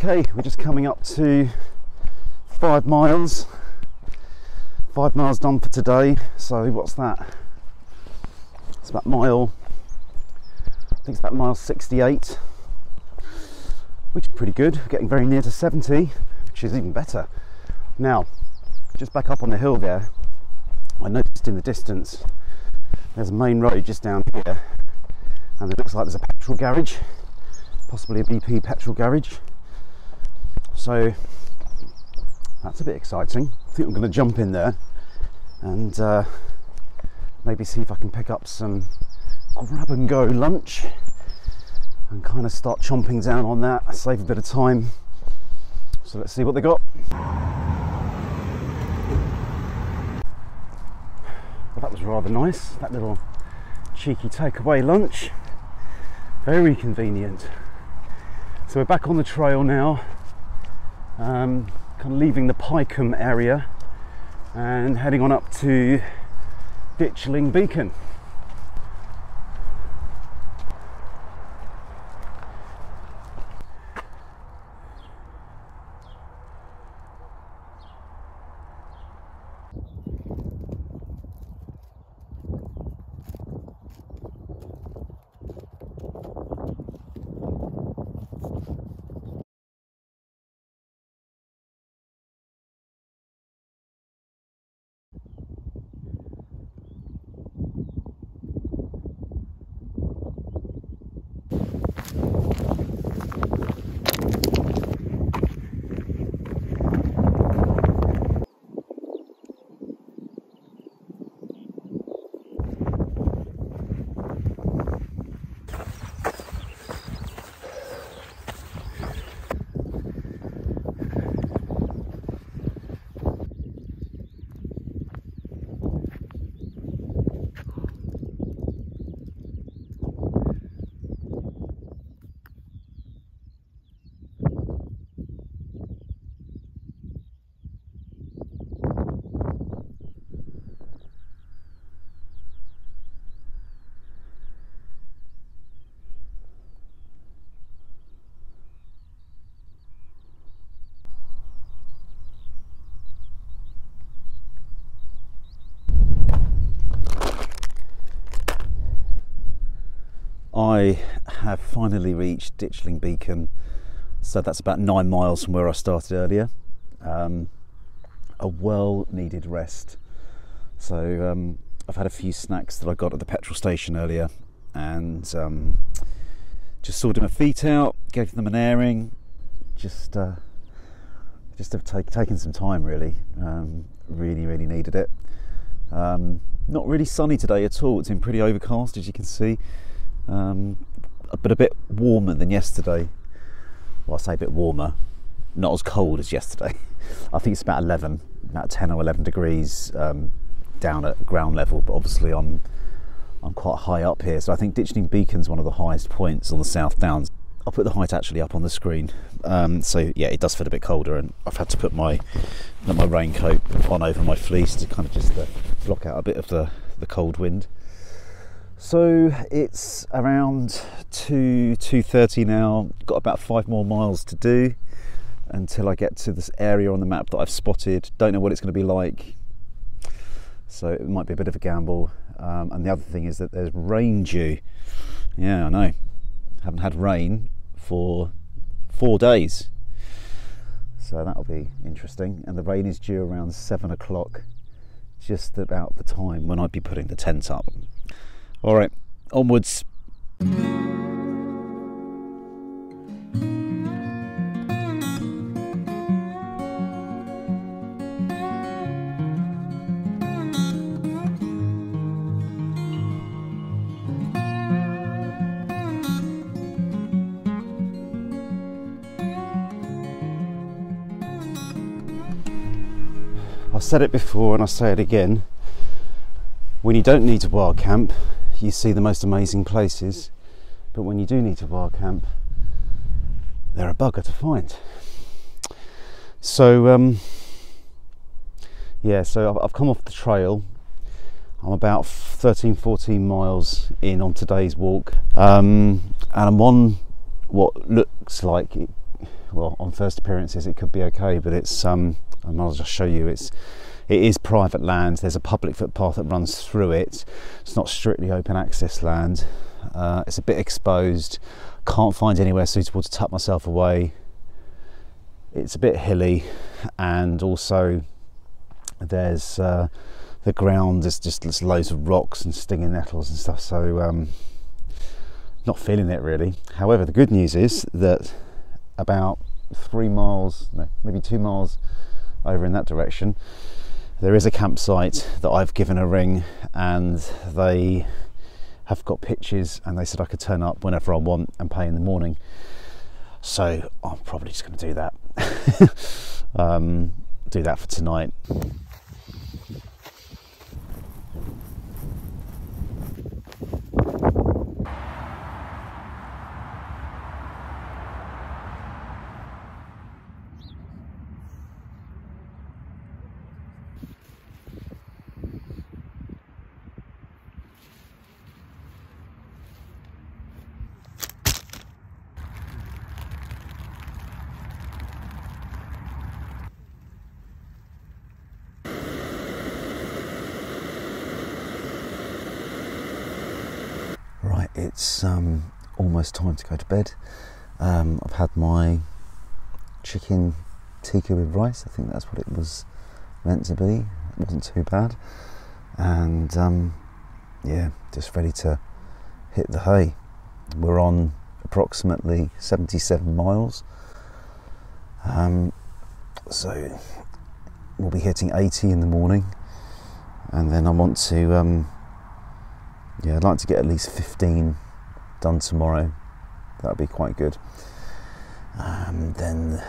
Okay, we're just coming up to five miles. Five miles done for today. So what's that? It's about mile. I think it's about mile 68, which is pretty good. we're Getting very near to 70, which is even better. Now, just back up on the hill there, I noticed in the distance there's a main road just down here, and it looks like there's a petrol garage, possibly a BP petrol garage. So that's a bit exciting. I think I'm going to jump in there and uh, maybe see if I can pick up some grab and go lunch and kind of start chomping down on that, save a bit of time. So let's see what they got. Well, that was rather nice, that little cheeky takeaway lunch. Very convenient. So we're back on the trail now um, kind of leaving the Pyecombe area and heading on up to Ditchling Beacon. Finally reached Ditchling Beacon, so that's about nine miles from where I started earlier. Um, a well needed rest. So um, I've had a few snacks that I got at the petrol station earlier and um, just sorted my feet out, gave them an airing, just uh, just have take, taken some time really. Um, really, really needed it. Um, not really sunny today at all. It's been pretty overcast, as you can see, um, but a bit warmer than yesterday. Well, I say a bit warmer, not as cold as yesterday. I think it's about 11, about 10 or 11 degrees um, down at ground level, but obviously I'm I'm quite high up here, so I think Ditchling Beacon's one of the highest points on the South Downs. I'll put the height actually up on the screen. Um, so yeah, it does feel a bit colder, and I've had to put my my raincoat on over my fleece to kind of just uh, block out a bit of the the cold wind. So it's around two two thirty now. Got about five more miles to do until I get to this area on the map that I've spotted. Don't know what it's going to be like, so it might be a bit of a gamble. Um, and the other thing is that there's rain due. Yeah, I know. Haven't had rain for four days. So that'll be interesting. And the rain is due around seven o'clock, just about the time when I'd be putting the tent up. All right, onwards. I've said it before and I say it again. When you don't need to wild camp, you see the most amazing places. But when you do need to wild camp, they're a bugger to find. So, um, yeah, so I've, I've come off the trail. I'm about 13, 14 miles in on today's walk. Um, and I'm on what looks like, it, well, on first appearances, it could be okay, but it's um, I'll just show you it's it is private land. There's a public footpath that runs through it. It's not strictly open access land. Uh, it's a bit exposed. Can't find anywhere suitable to tuck myself away. It's a bit hilly and also there's uh, the ground is just there's loads of rocks and stinging nettles and stuff so um, not feeling it really. However the good news is that about three miles no, maybe two miles over in that direction, there is a campsite that I've given a ring and they have got pitches and they said I could turn up whenever I want and pay in the morning. So I'm probably just going to do that. um, do that for tonight. Right, it's um, almost time to go to bed. Um, I've had my chicken tikka with rice. I think that's what it was meant to be. It wasn't too bad, and um, yeah, just ready to hit the hay. We're on approximately 77 miles, um, so we'll be hitting 80 in the morning, and then I want to um, yeah, I'd like to get at least 15 done tomorrow. That would be quite good. Um, then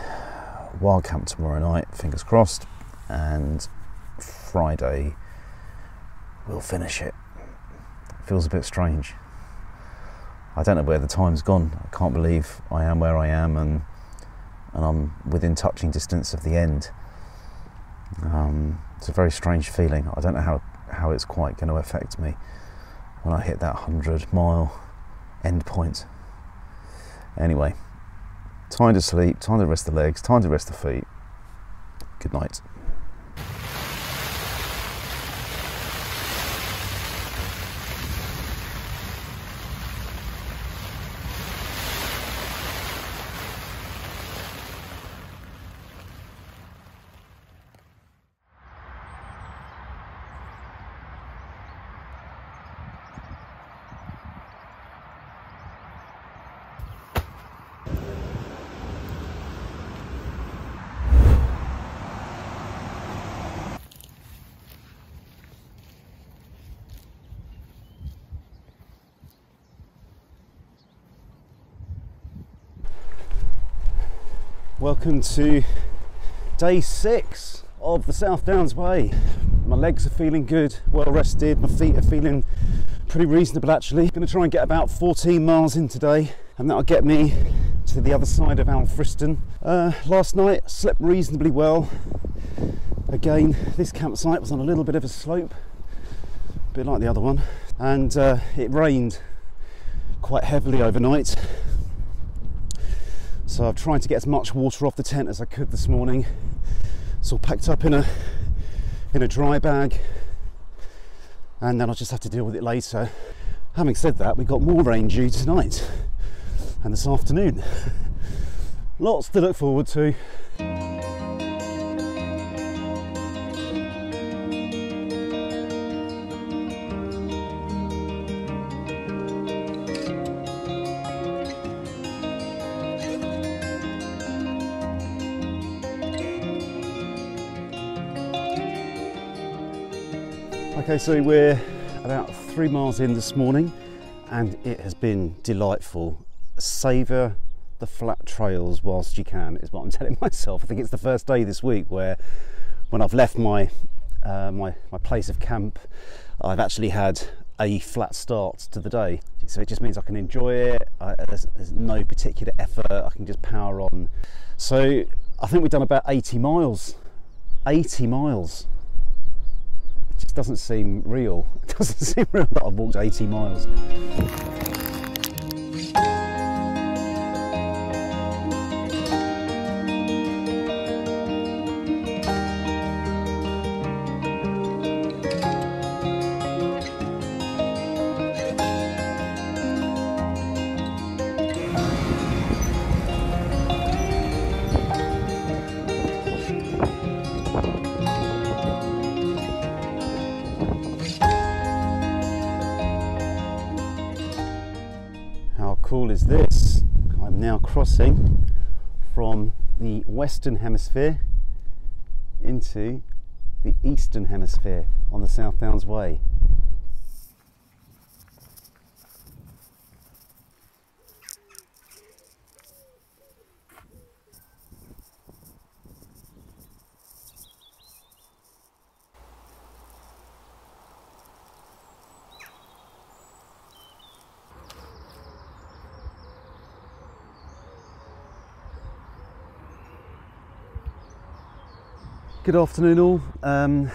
wild camp tomorrow night, fingers crossed, and Friday we'll finish it. Feels a bit strange. I don't know where the time's gone. I can't believe I am where I am, and and I'm within touching distance of the end. Um, it's a very strange feeling. I don't know how how it's quite going to affect me when I hit that 100 mile end point. Anyway, time to sleep, time to rest the legs, time to rest the feet. Good night. Welcome to day six of the South Downs Way. My legs are feeling good, well rested, my feet are feeling pretty reasonable actually. Going to try and get about 14 miles in today, and that'll get me to the other side of Alfriston. Uh, last night, slept reasonably well. Again, this campsite was on a little bit of a slope, a bit like the other one, and uh, it rained quite heavily overnight. So I've tried to get as much water off the tent as I could this morning. It's all packed up in a in a dry bag, and then I'll just have to deal with it later. Having said that, we've got more rain due tonight and this afternoon. Lots to look forward to. Okay, so we're about three miles in this morning and it has been delightful. Savour the flat trails whilst you can, is what I'm telling myself. I think it's the first day this week where, when I've left my, uh, my, my place of camp, I've actually had a flat start to the day. So it just means I can enjoy it, I, there's, there's no particular effort, I can just power on. So I think we've done about 80 miles. 80 miles it just doesn't seem real. It doesn't seem real that I've walked 80 miles. Now crossing from the Western Hemisphere into the Eastern Hemisphere on the South Downs Way. Good afternoon, all. Um,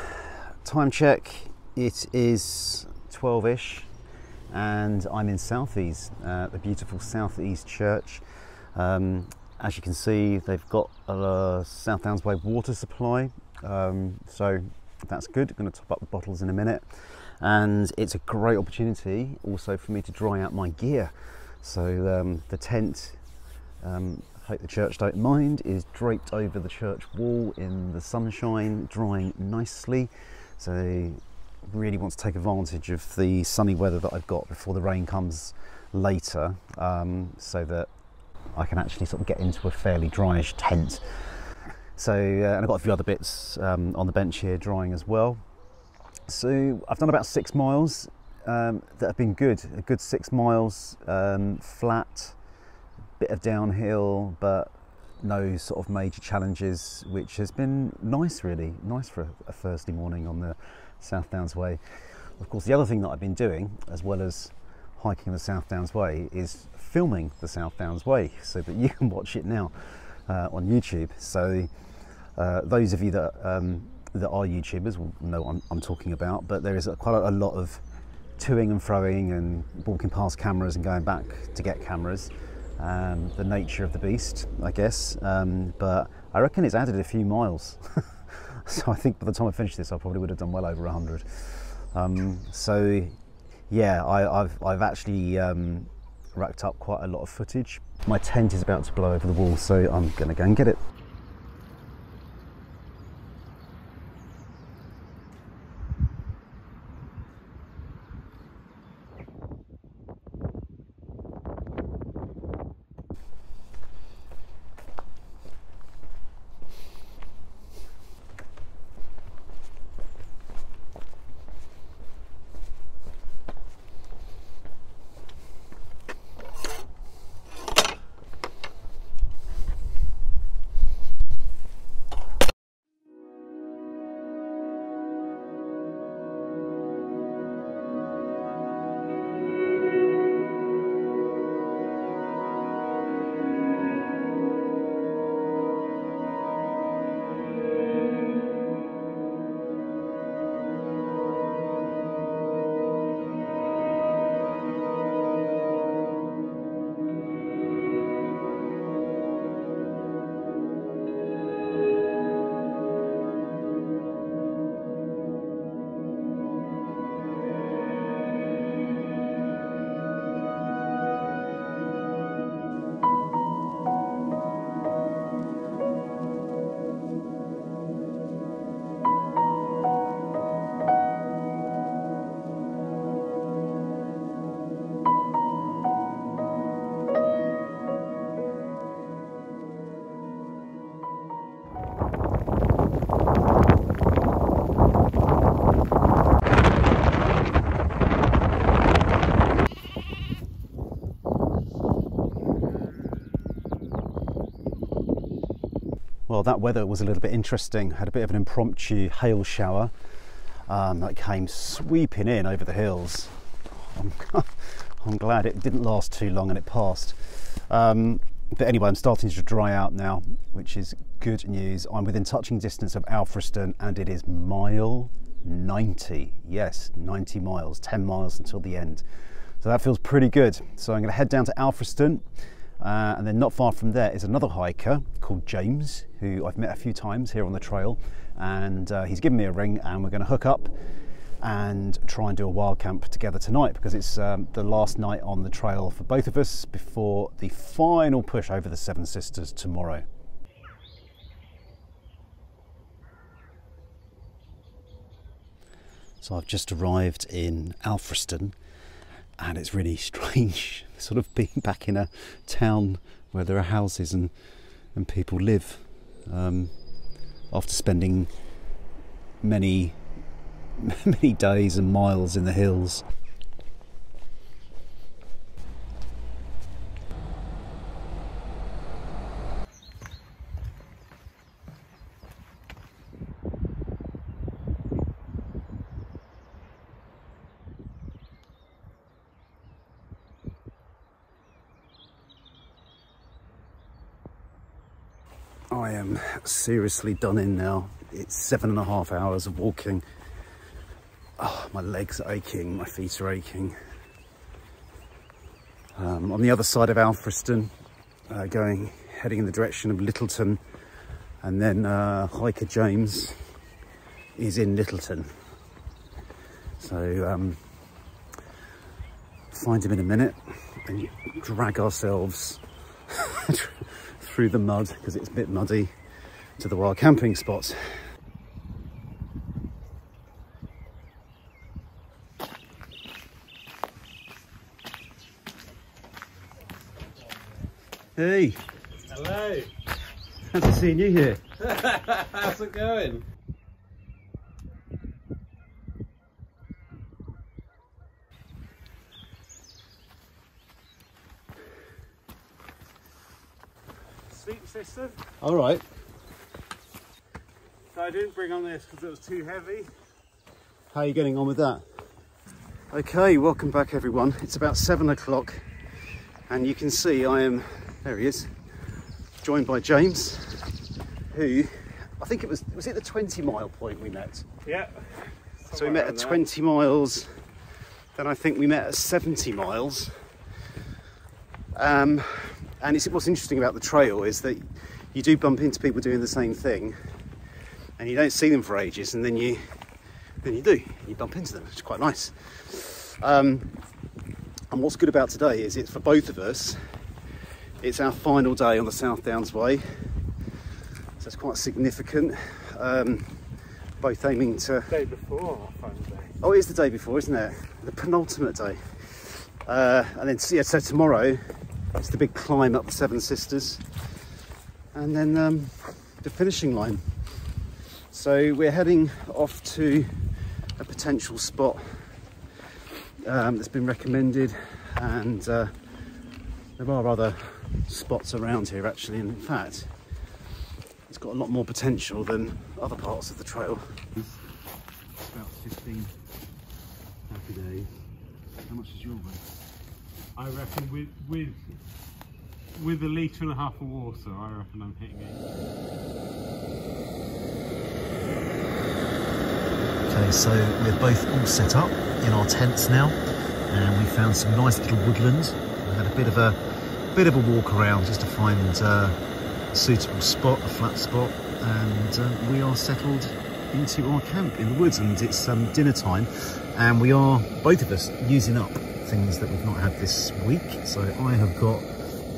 time check. It is 12ish, and I'm in Southease, uh, the beautiful Southease Church. Um, as you can see, they've got a South Downs Way water supply, um, so that's good. I'm going to top up the bottles in a minute, and it's a great opportunity also for me to dry out my gear. So um, the tent um, the church don't mind, is draped over the church wall in the sunshine, drying nicely. So really want to take advantage of the sunny weather that I've got before the rain comes later, um, so that I can actually sort of get into a fairly dryish tent. So, uh, and I've got a few other bits um, on the bench here drying as well. So I've done about six miles um, that have been good, a good six miles um, flat bit of downhill, but no sort of major challenges, which has been nice, really nice for a Thursday morning on the South Downs Way. Of course, the other thing that I've been doing, as well as hiking the South Downs Way, is filming the South Downs Way so that you can watch it now uh, on YouTube. So, uh, those of you that um, that are YouTubers will know what I'm, I'm talking about. But there is a, quite a, a lot of toing and froing and walking past cameras and going back to get cameras um, the nature of the beast, I guess. Um, but I reckon it's added a few miles. so I think by the time I finish this, I probably would have done well over 100. Um, so yeah, I, have I've actually um, racked up quite a lot of footage. My tent is about to blow over the wall, so I'm to go and get it. Well, that weather was a little bit interesting. Had a bit of an impromptu hail shower um, that came sweeping in over the hills. I'm, glad it didn't last too long and it passed. Um, but anyway, I'm starting to dry out now, which is good news. I'm within touching distance of Alfriston and it is mile 90. Yes, 90 miles, 10 miles until the end. So that feels pretty good. So I'm going to head down to Alfriston. Uh, and then not far from there is another hiker called James, who I've met a few times here on the trail. And uh, he's given me a ring, and we're going to hook up and try and do a wild camp together tonight because it's um, the last night on the trail for both of us before the final push over the Seven Sisters tomorrow. So I've just arrived in Alfriston and it's really strange sort of being back in a town where there are houses and, and people live um, after spending many many days and miles in the hills. I am seriously done in now. It's seven and a half hours of walking. Oh, my legs are aching, my feet are aching. Um, on the other side of Alfriston, uh, going, heading in the direction of Litlington, and then uh, hiker James is in Litlington. So um, find him in a minute and drag ourselves through the mud because it's a bit muddy to the wild camping spot. Hey, Hello. Nice to see you here. How's it going? Sleep system. All right. So I didn't bring on this because it was too heavy. How are you getting on with that? Okay, welcome back everyone. It's about seven o'clock and you can see I am, there he is, joined by James, who, I think it was, was it the 20 mile point we met? Yeah. So we met at 20 miles, then I think we met at 70 miles. Um, and it's, what's interesting about the trail is that you do bump into people doing the same thing and you don't see them for ages and then you then you do you bump into them it's quite nice um, and what's good about today is it's for both of us it's our final day on the south downs way so it's quite significant um, both aiming to Day before day. Oh, it is the day before, isn't it? The penultimate day. Uh, and then, yeah, so tomorrow it's the big climb up the Seven Sisters, and then um, the finishing line. So we're heading off to a potential spot um, that's been recommended, and uh, there are other spots around here actually. And in fact, it's got a lot more potential than other parts of the trail. About 15 happy days. How much is your weight? I reckon with with with a litre and a half of water, I reckon I'm hitting it. Okay, so we're both all set up in our tents now, and we found some nice little woodland. We had a bit of a bit of a walk around just to find uh, a suitable spot, a flat spot, and uh, we are settled into our camp in the woods. And it's um, dinner time, and we are both of us using up things that we've not had this week. So I have got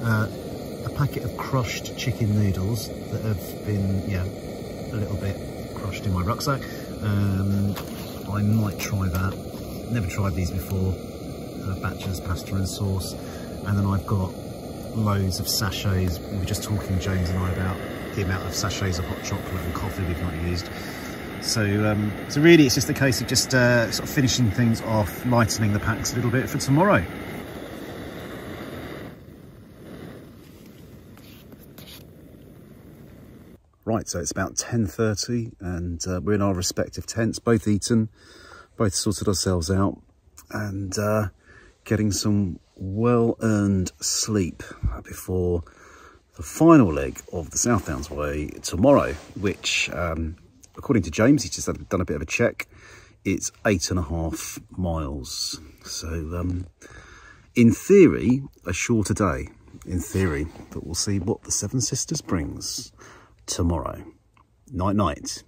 uh, a packet of crushed chicken noodles that have been, yeah, a little bit crushed in my rucksack. Um, I might try that. Never tried these before. Uh, Batchelors pasta and sauce. And then I've got loads of sachets. We were just talking, James and I, about the amount of sachets of hot chocolate and coffee we've not used. So, um, so really, it's just a case of just uh, sort of finishing things off, lightening the packs a little bit for tomorrow. Right, so it's about 10.30 and uh, we're in our respective tents, both eaten, both sorted ourselves out and uh, getting some well-earned sleep before the final leg of the South Downs Way tomorrow, which, um, according to James, he's just done a bit of a check, it's eight and a half miles. So, um, in theory, a shorter day, in theory, but we'll see what the Seven Sisters brings tomorrow. Night night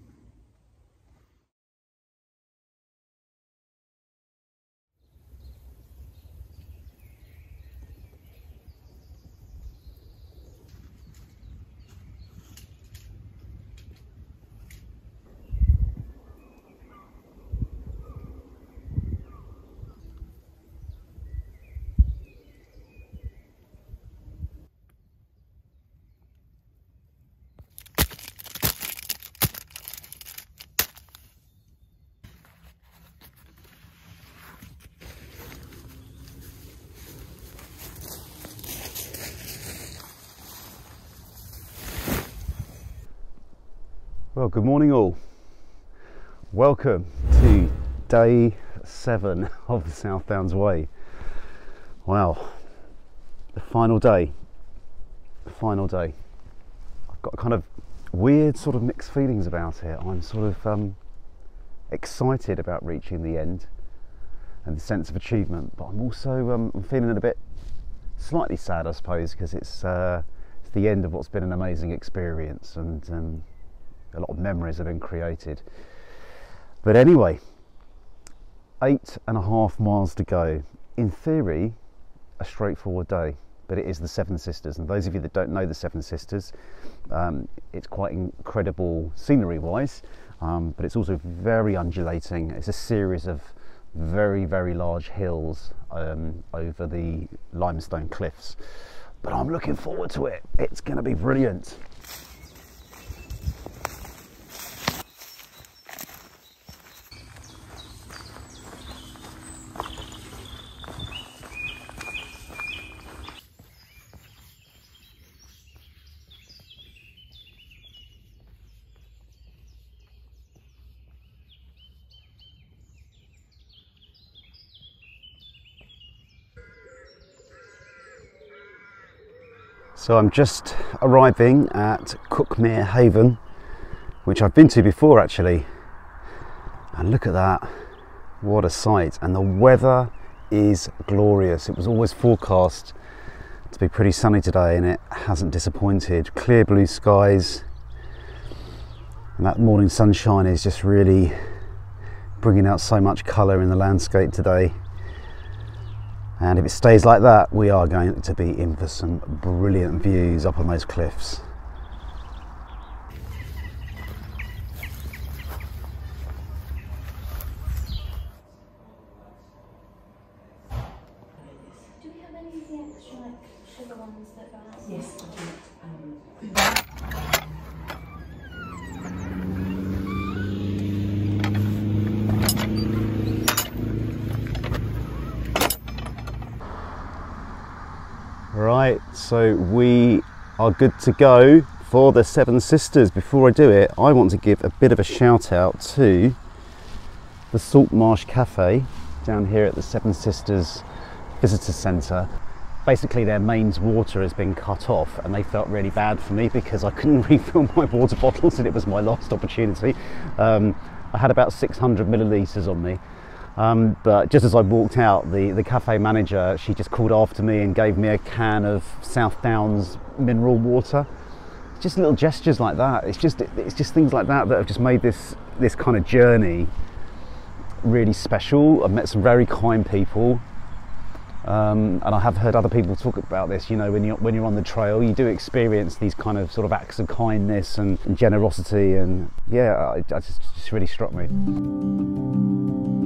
good morning, all. Welcome to day seven of the South Downs Way. Wow, the final day. The final day. I've got kind of weird, sort of mixed feelings about it. I'm sort of um, excited about reaching the end and the sense of achievement, but I'm also um, I'm feeling a bit slightly sad, I suppose, because it's uh, it's the end of what's been an amazing experience and. Um, a lot of memories have been created. But anyway, eight and a half miles to go. In theory, a straightforward day, but it is the Seven Sisters. And those of you that don't know the Seven Sisters, um, it's quite incredible scenery wise, um, but it's also very undulating. It's a series of very, very large hills um, over the limestone cliffs. But I'm looking forward to it. It's going to be brilliant. So I'm just arriving at Cuckmere Haven, which I've been to before actually. And look at that, what a sight. And the weather is glorious. It was always forecast to be pretty sunny today and it hasn't disappointed. Clear blue skies. And that morning sunshine is just really bringing out so much colour in the landscape today. And if it stays like that, we are going to be in for some brilliant views up on those cliffs. Do we have any of the extra like sugar ones that go out? Yes, Right, so we are good to go for the Seven Sisters. Before I do it, I want to give a bit of a shout out to the Salt Marsh Cafe down here at the Seven Sisters Visitor Centre. Basically, their mains water has been cut off, and they felt really bad for me because I couldn't refill my water bottles, and it was my last opportunity. Um, I had about 600 millilitres on me. Um, but just as I walked out, the, the cafe manager, she just called after me and gave me a can of South Downs mineral water. Just little gestures like that. It's just, it's just things like that that have just made this, this kind of journey really special. I've met some very kind people. Um, and I have heard other people talk about this. You know, when you're when you're on the trail, you do experience these kind of sort of acts of kindness and, generosity, and yeah, it, it just, just really struck me.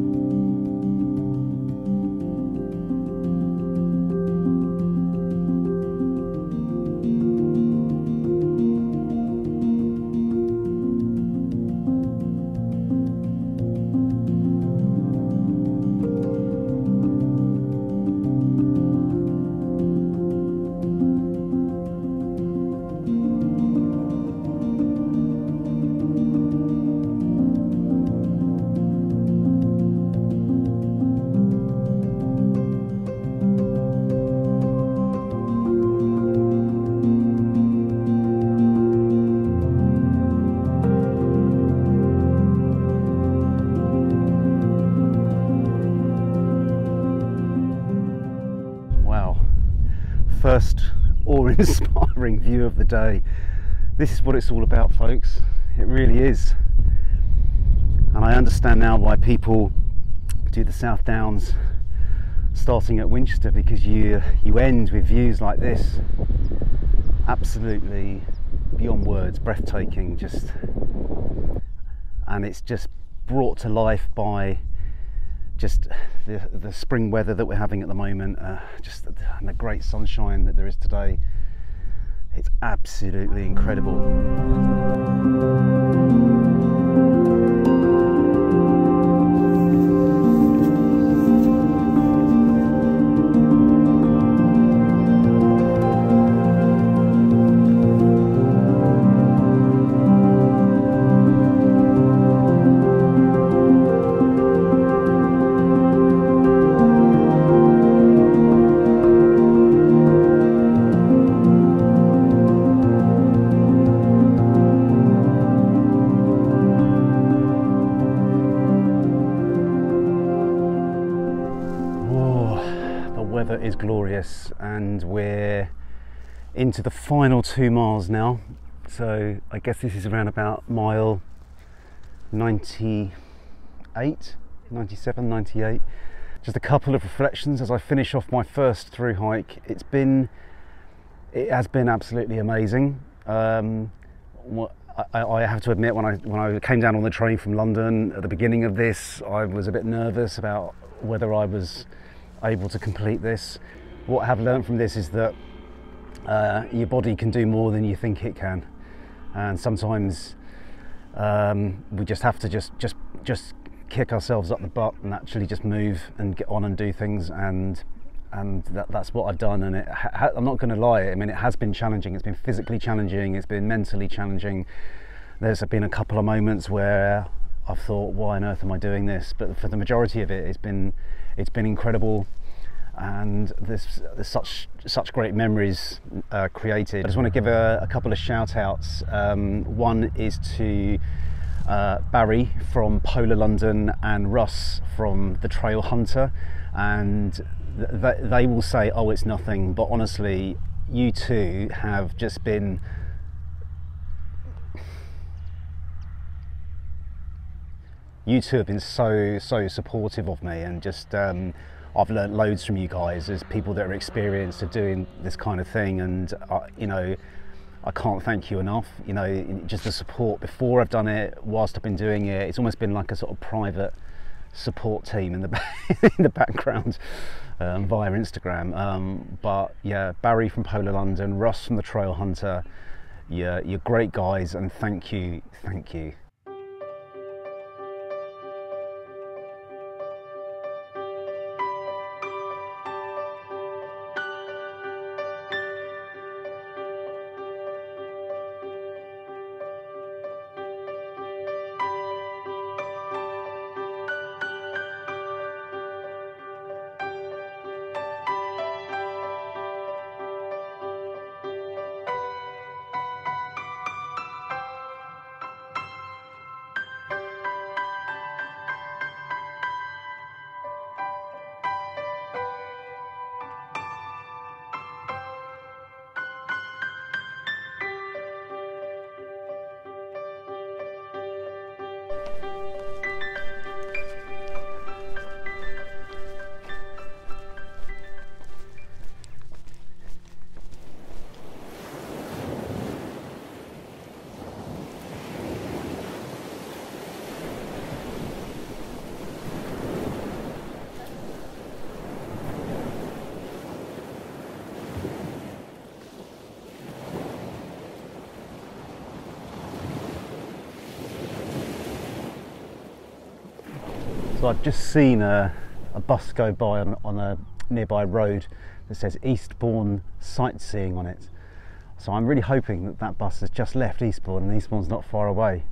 Day. This is what it's all about, folks. It really is. And I understand now why people do the South Downs starting at Winchester because you you end with views like this. Absolutely beyond words, breathtaking, just and it's just brought to life by just the, the spring weather that we're having at the moment, uh, just the, and the great sunshine that there is today. It's absolutely incredible. Into the final two miles now. So I guess this is around about mile 98, 97, 98. Just a couple of reflections as I finish off my first through hike. It's been, it has been absolutely amazing. Um, what- I, I have to admit, when I when I came down on the train from London at the beginning of this, I was a bit nervous about whether I was able to complete this. What I have learned from this is that uh, your body can do more than you think it can, and sometimes um, we just have to just just just kick ourselves up the butt and actually just move and get on and do things. And and that, that's what I've done. And it ha- I'm not going to lie I mean it has been challenging. It's been physically challenging. It's been mentally challenging. There's been a couple of moments where I've thought why on earth am I doing this? But for the majority of it it's been it's been incredible and there's, there's such such great memories uh, created. I just want to give a, a couple of shout outs. Um, one is to uh, Barry from Polar London and Russ from the Trail Hunter, and th- th- they will say, "Oh, it's nothing," but honestly, you two have just been you two have been so so supportive of me and just um, I've learnt loads from you guys as people that are experienced at doing this kind of thing. And uh, you know I can't thank you enough. You know just the support before I've done it whilst I've been doing it it's almost been like a sort of private support team in the in the background um, via Instagram. Um, but yeah Barry from Polar London Russ from the Trail Hunter yeah you're great guys and thank you thank you I've just seen a, a bus go by on, on a nearby road that says Eastbourne Sightseeing on it. So I'm really hoping that that bus has just left Eastbourne and Eastbourne's not far away.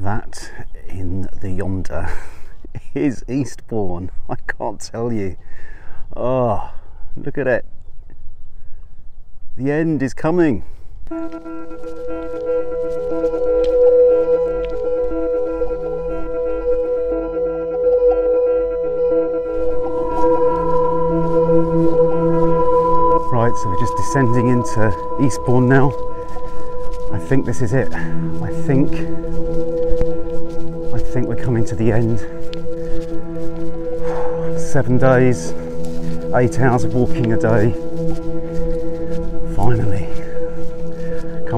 That in the yonder is Eastbourne. I can't tell you. Oh, look at it. The end is coming. Right, so we're just descending into Eastbourne now. I think this is it. I think, I think we're coming to the end. Seven days, eight hours of walking a day,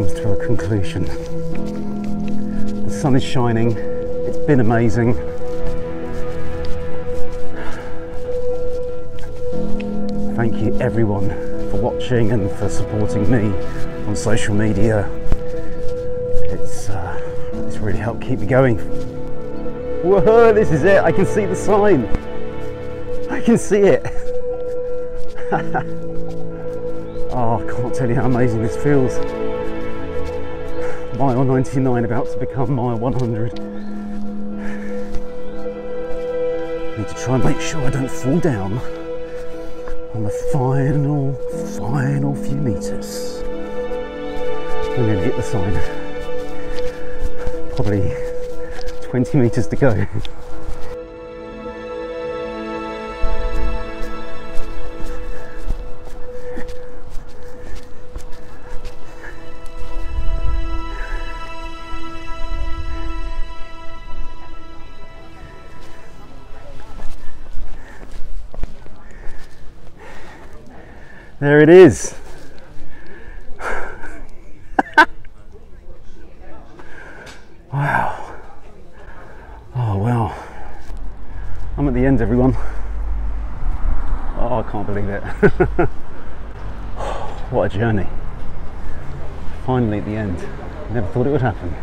comes to a conclusion. The sun is shining. It's been amazing. Thank you everyone for watching and for supporting me on social media. It's uh, it's really helped keep me going. Whoa, this is it. I can see the sign. I can see it. oh, I can't tell you how amazing this feels. Mile 99 about to become mile 100. Need to try and make sure I don't fall down on the final, final few meters. I'm going to get the sign. Probably 20 meters to go. There it is. wow. Oh, well. I'm at the end, everyone. Oh, I can't believe it. what a journey. Finally at the end. Never thought it would happen.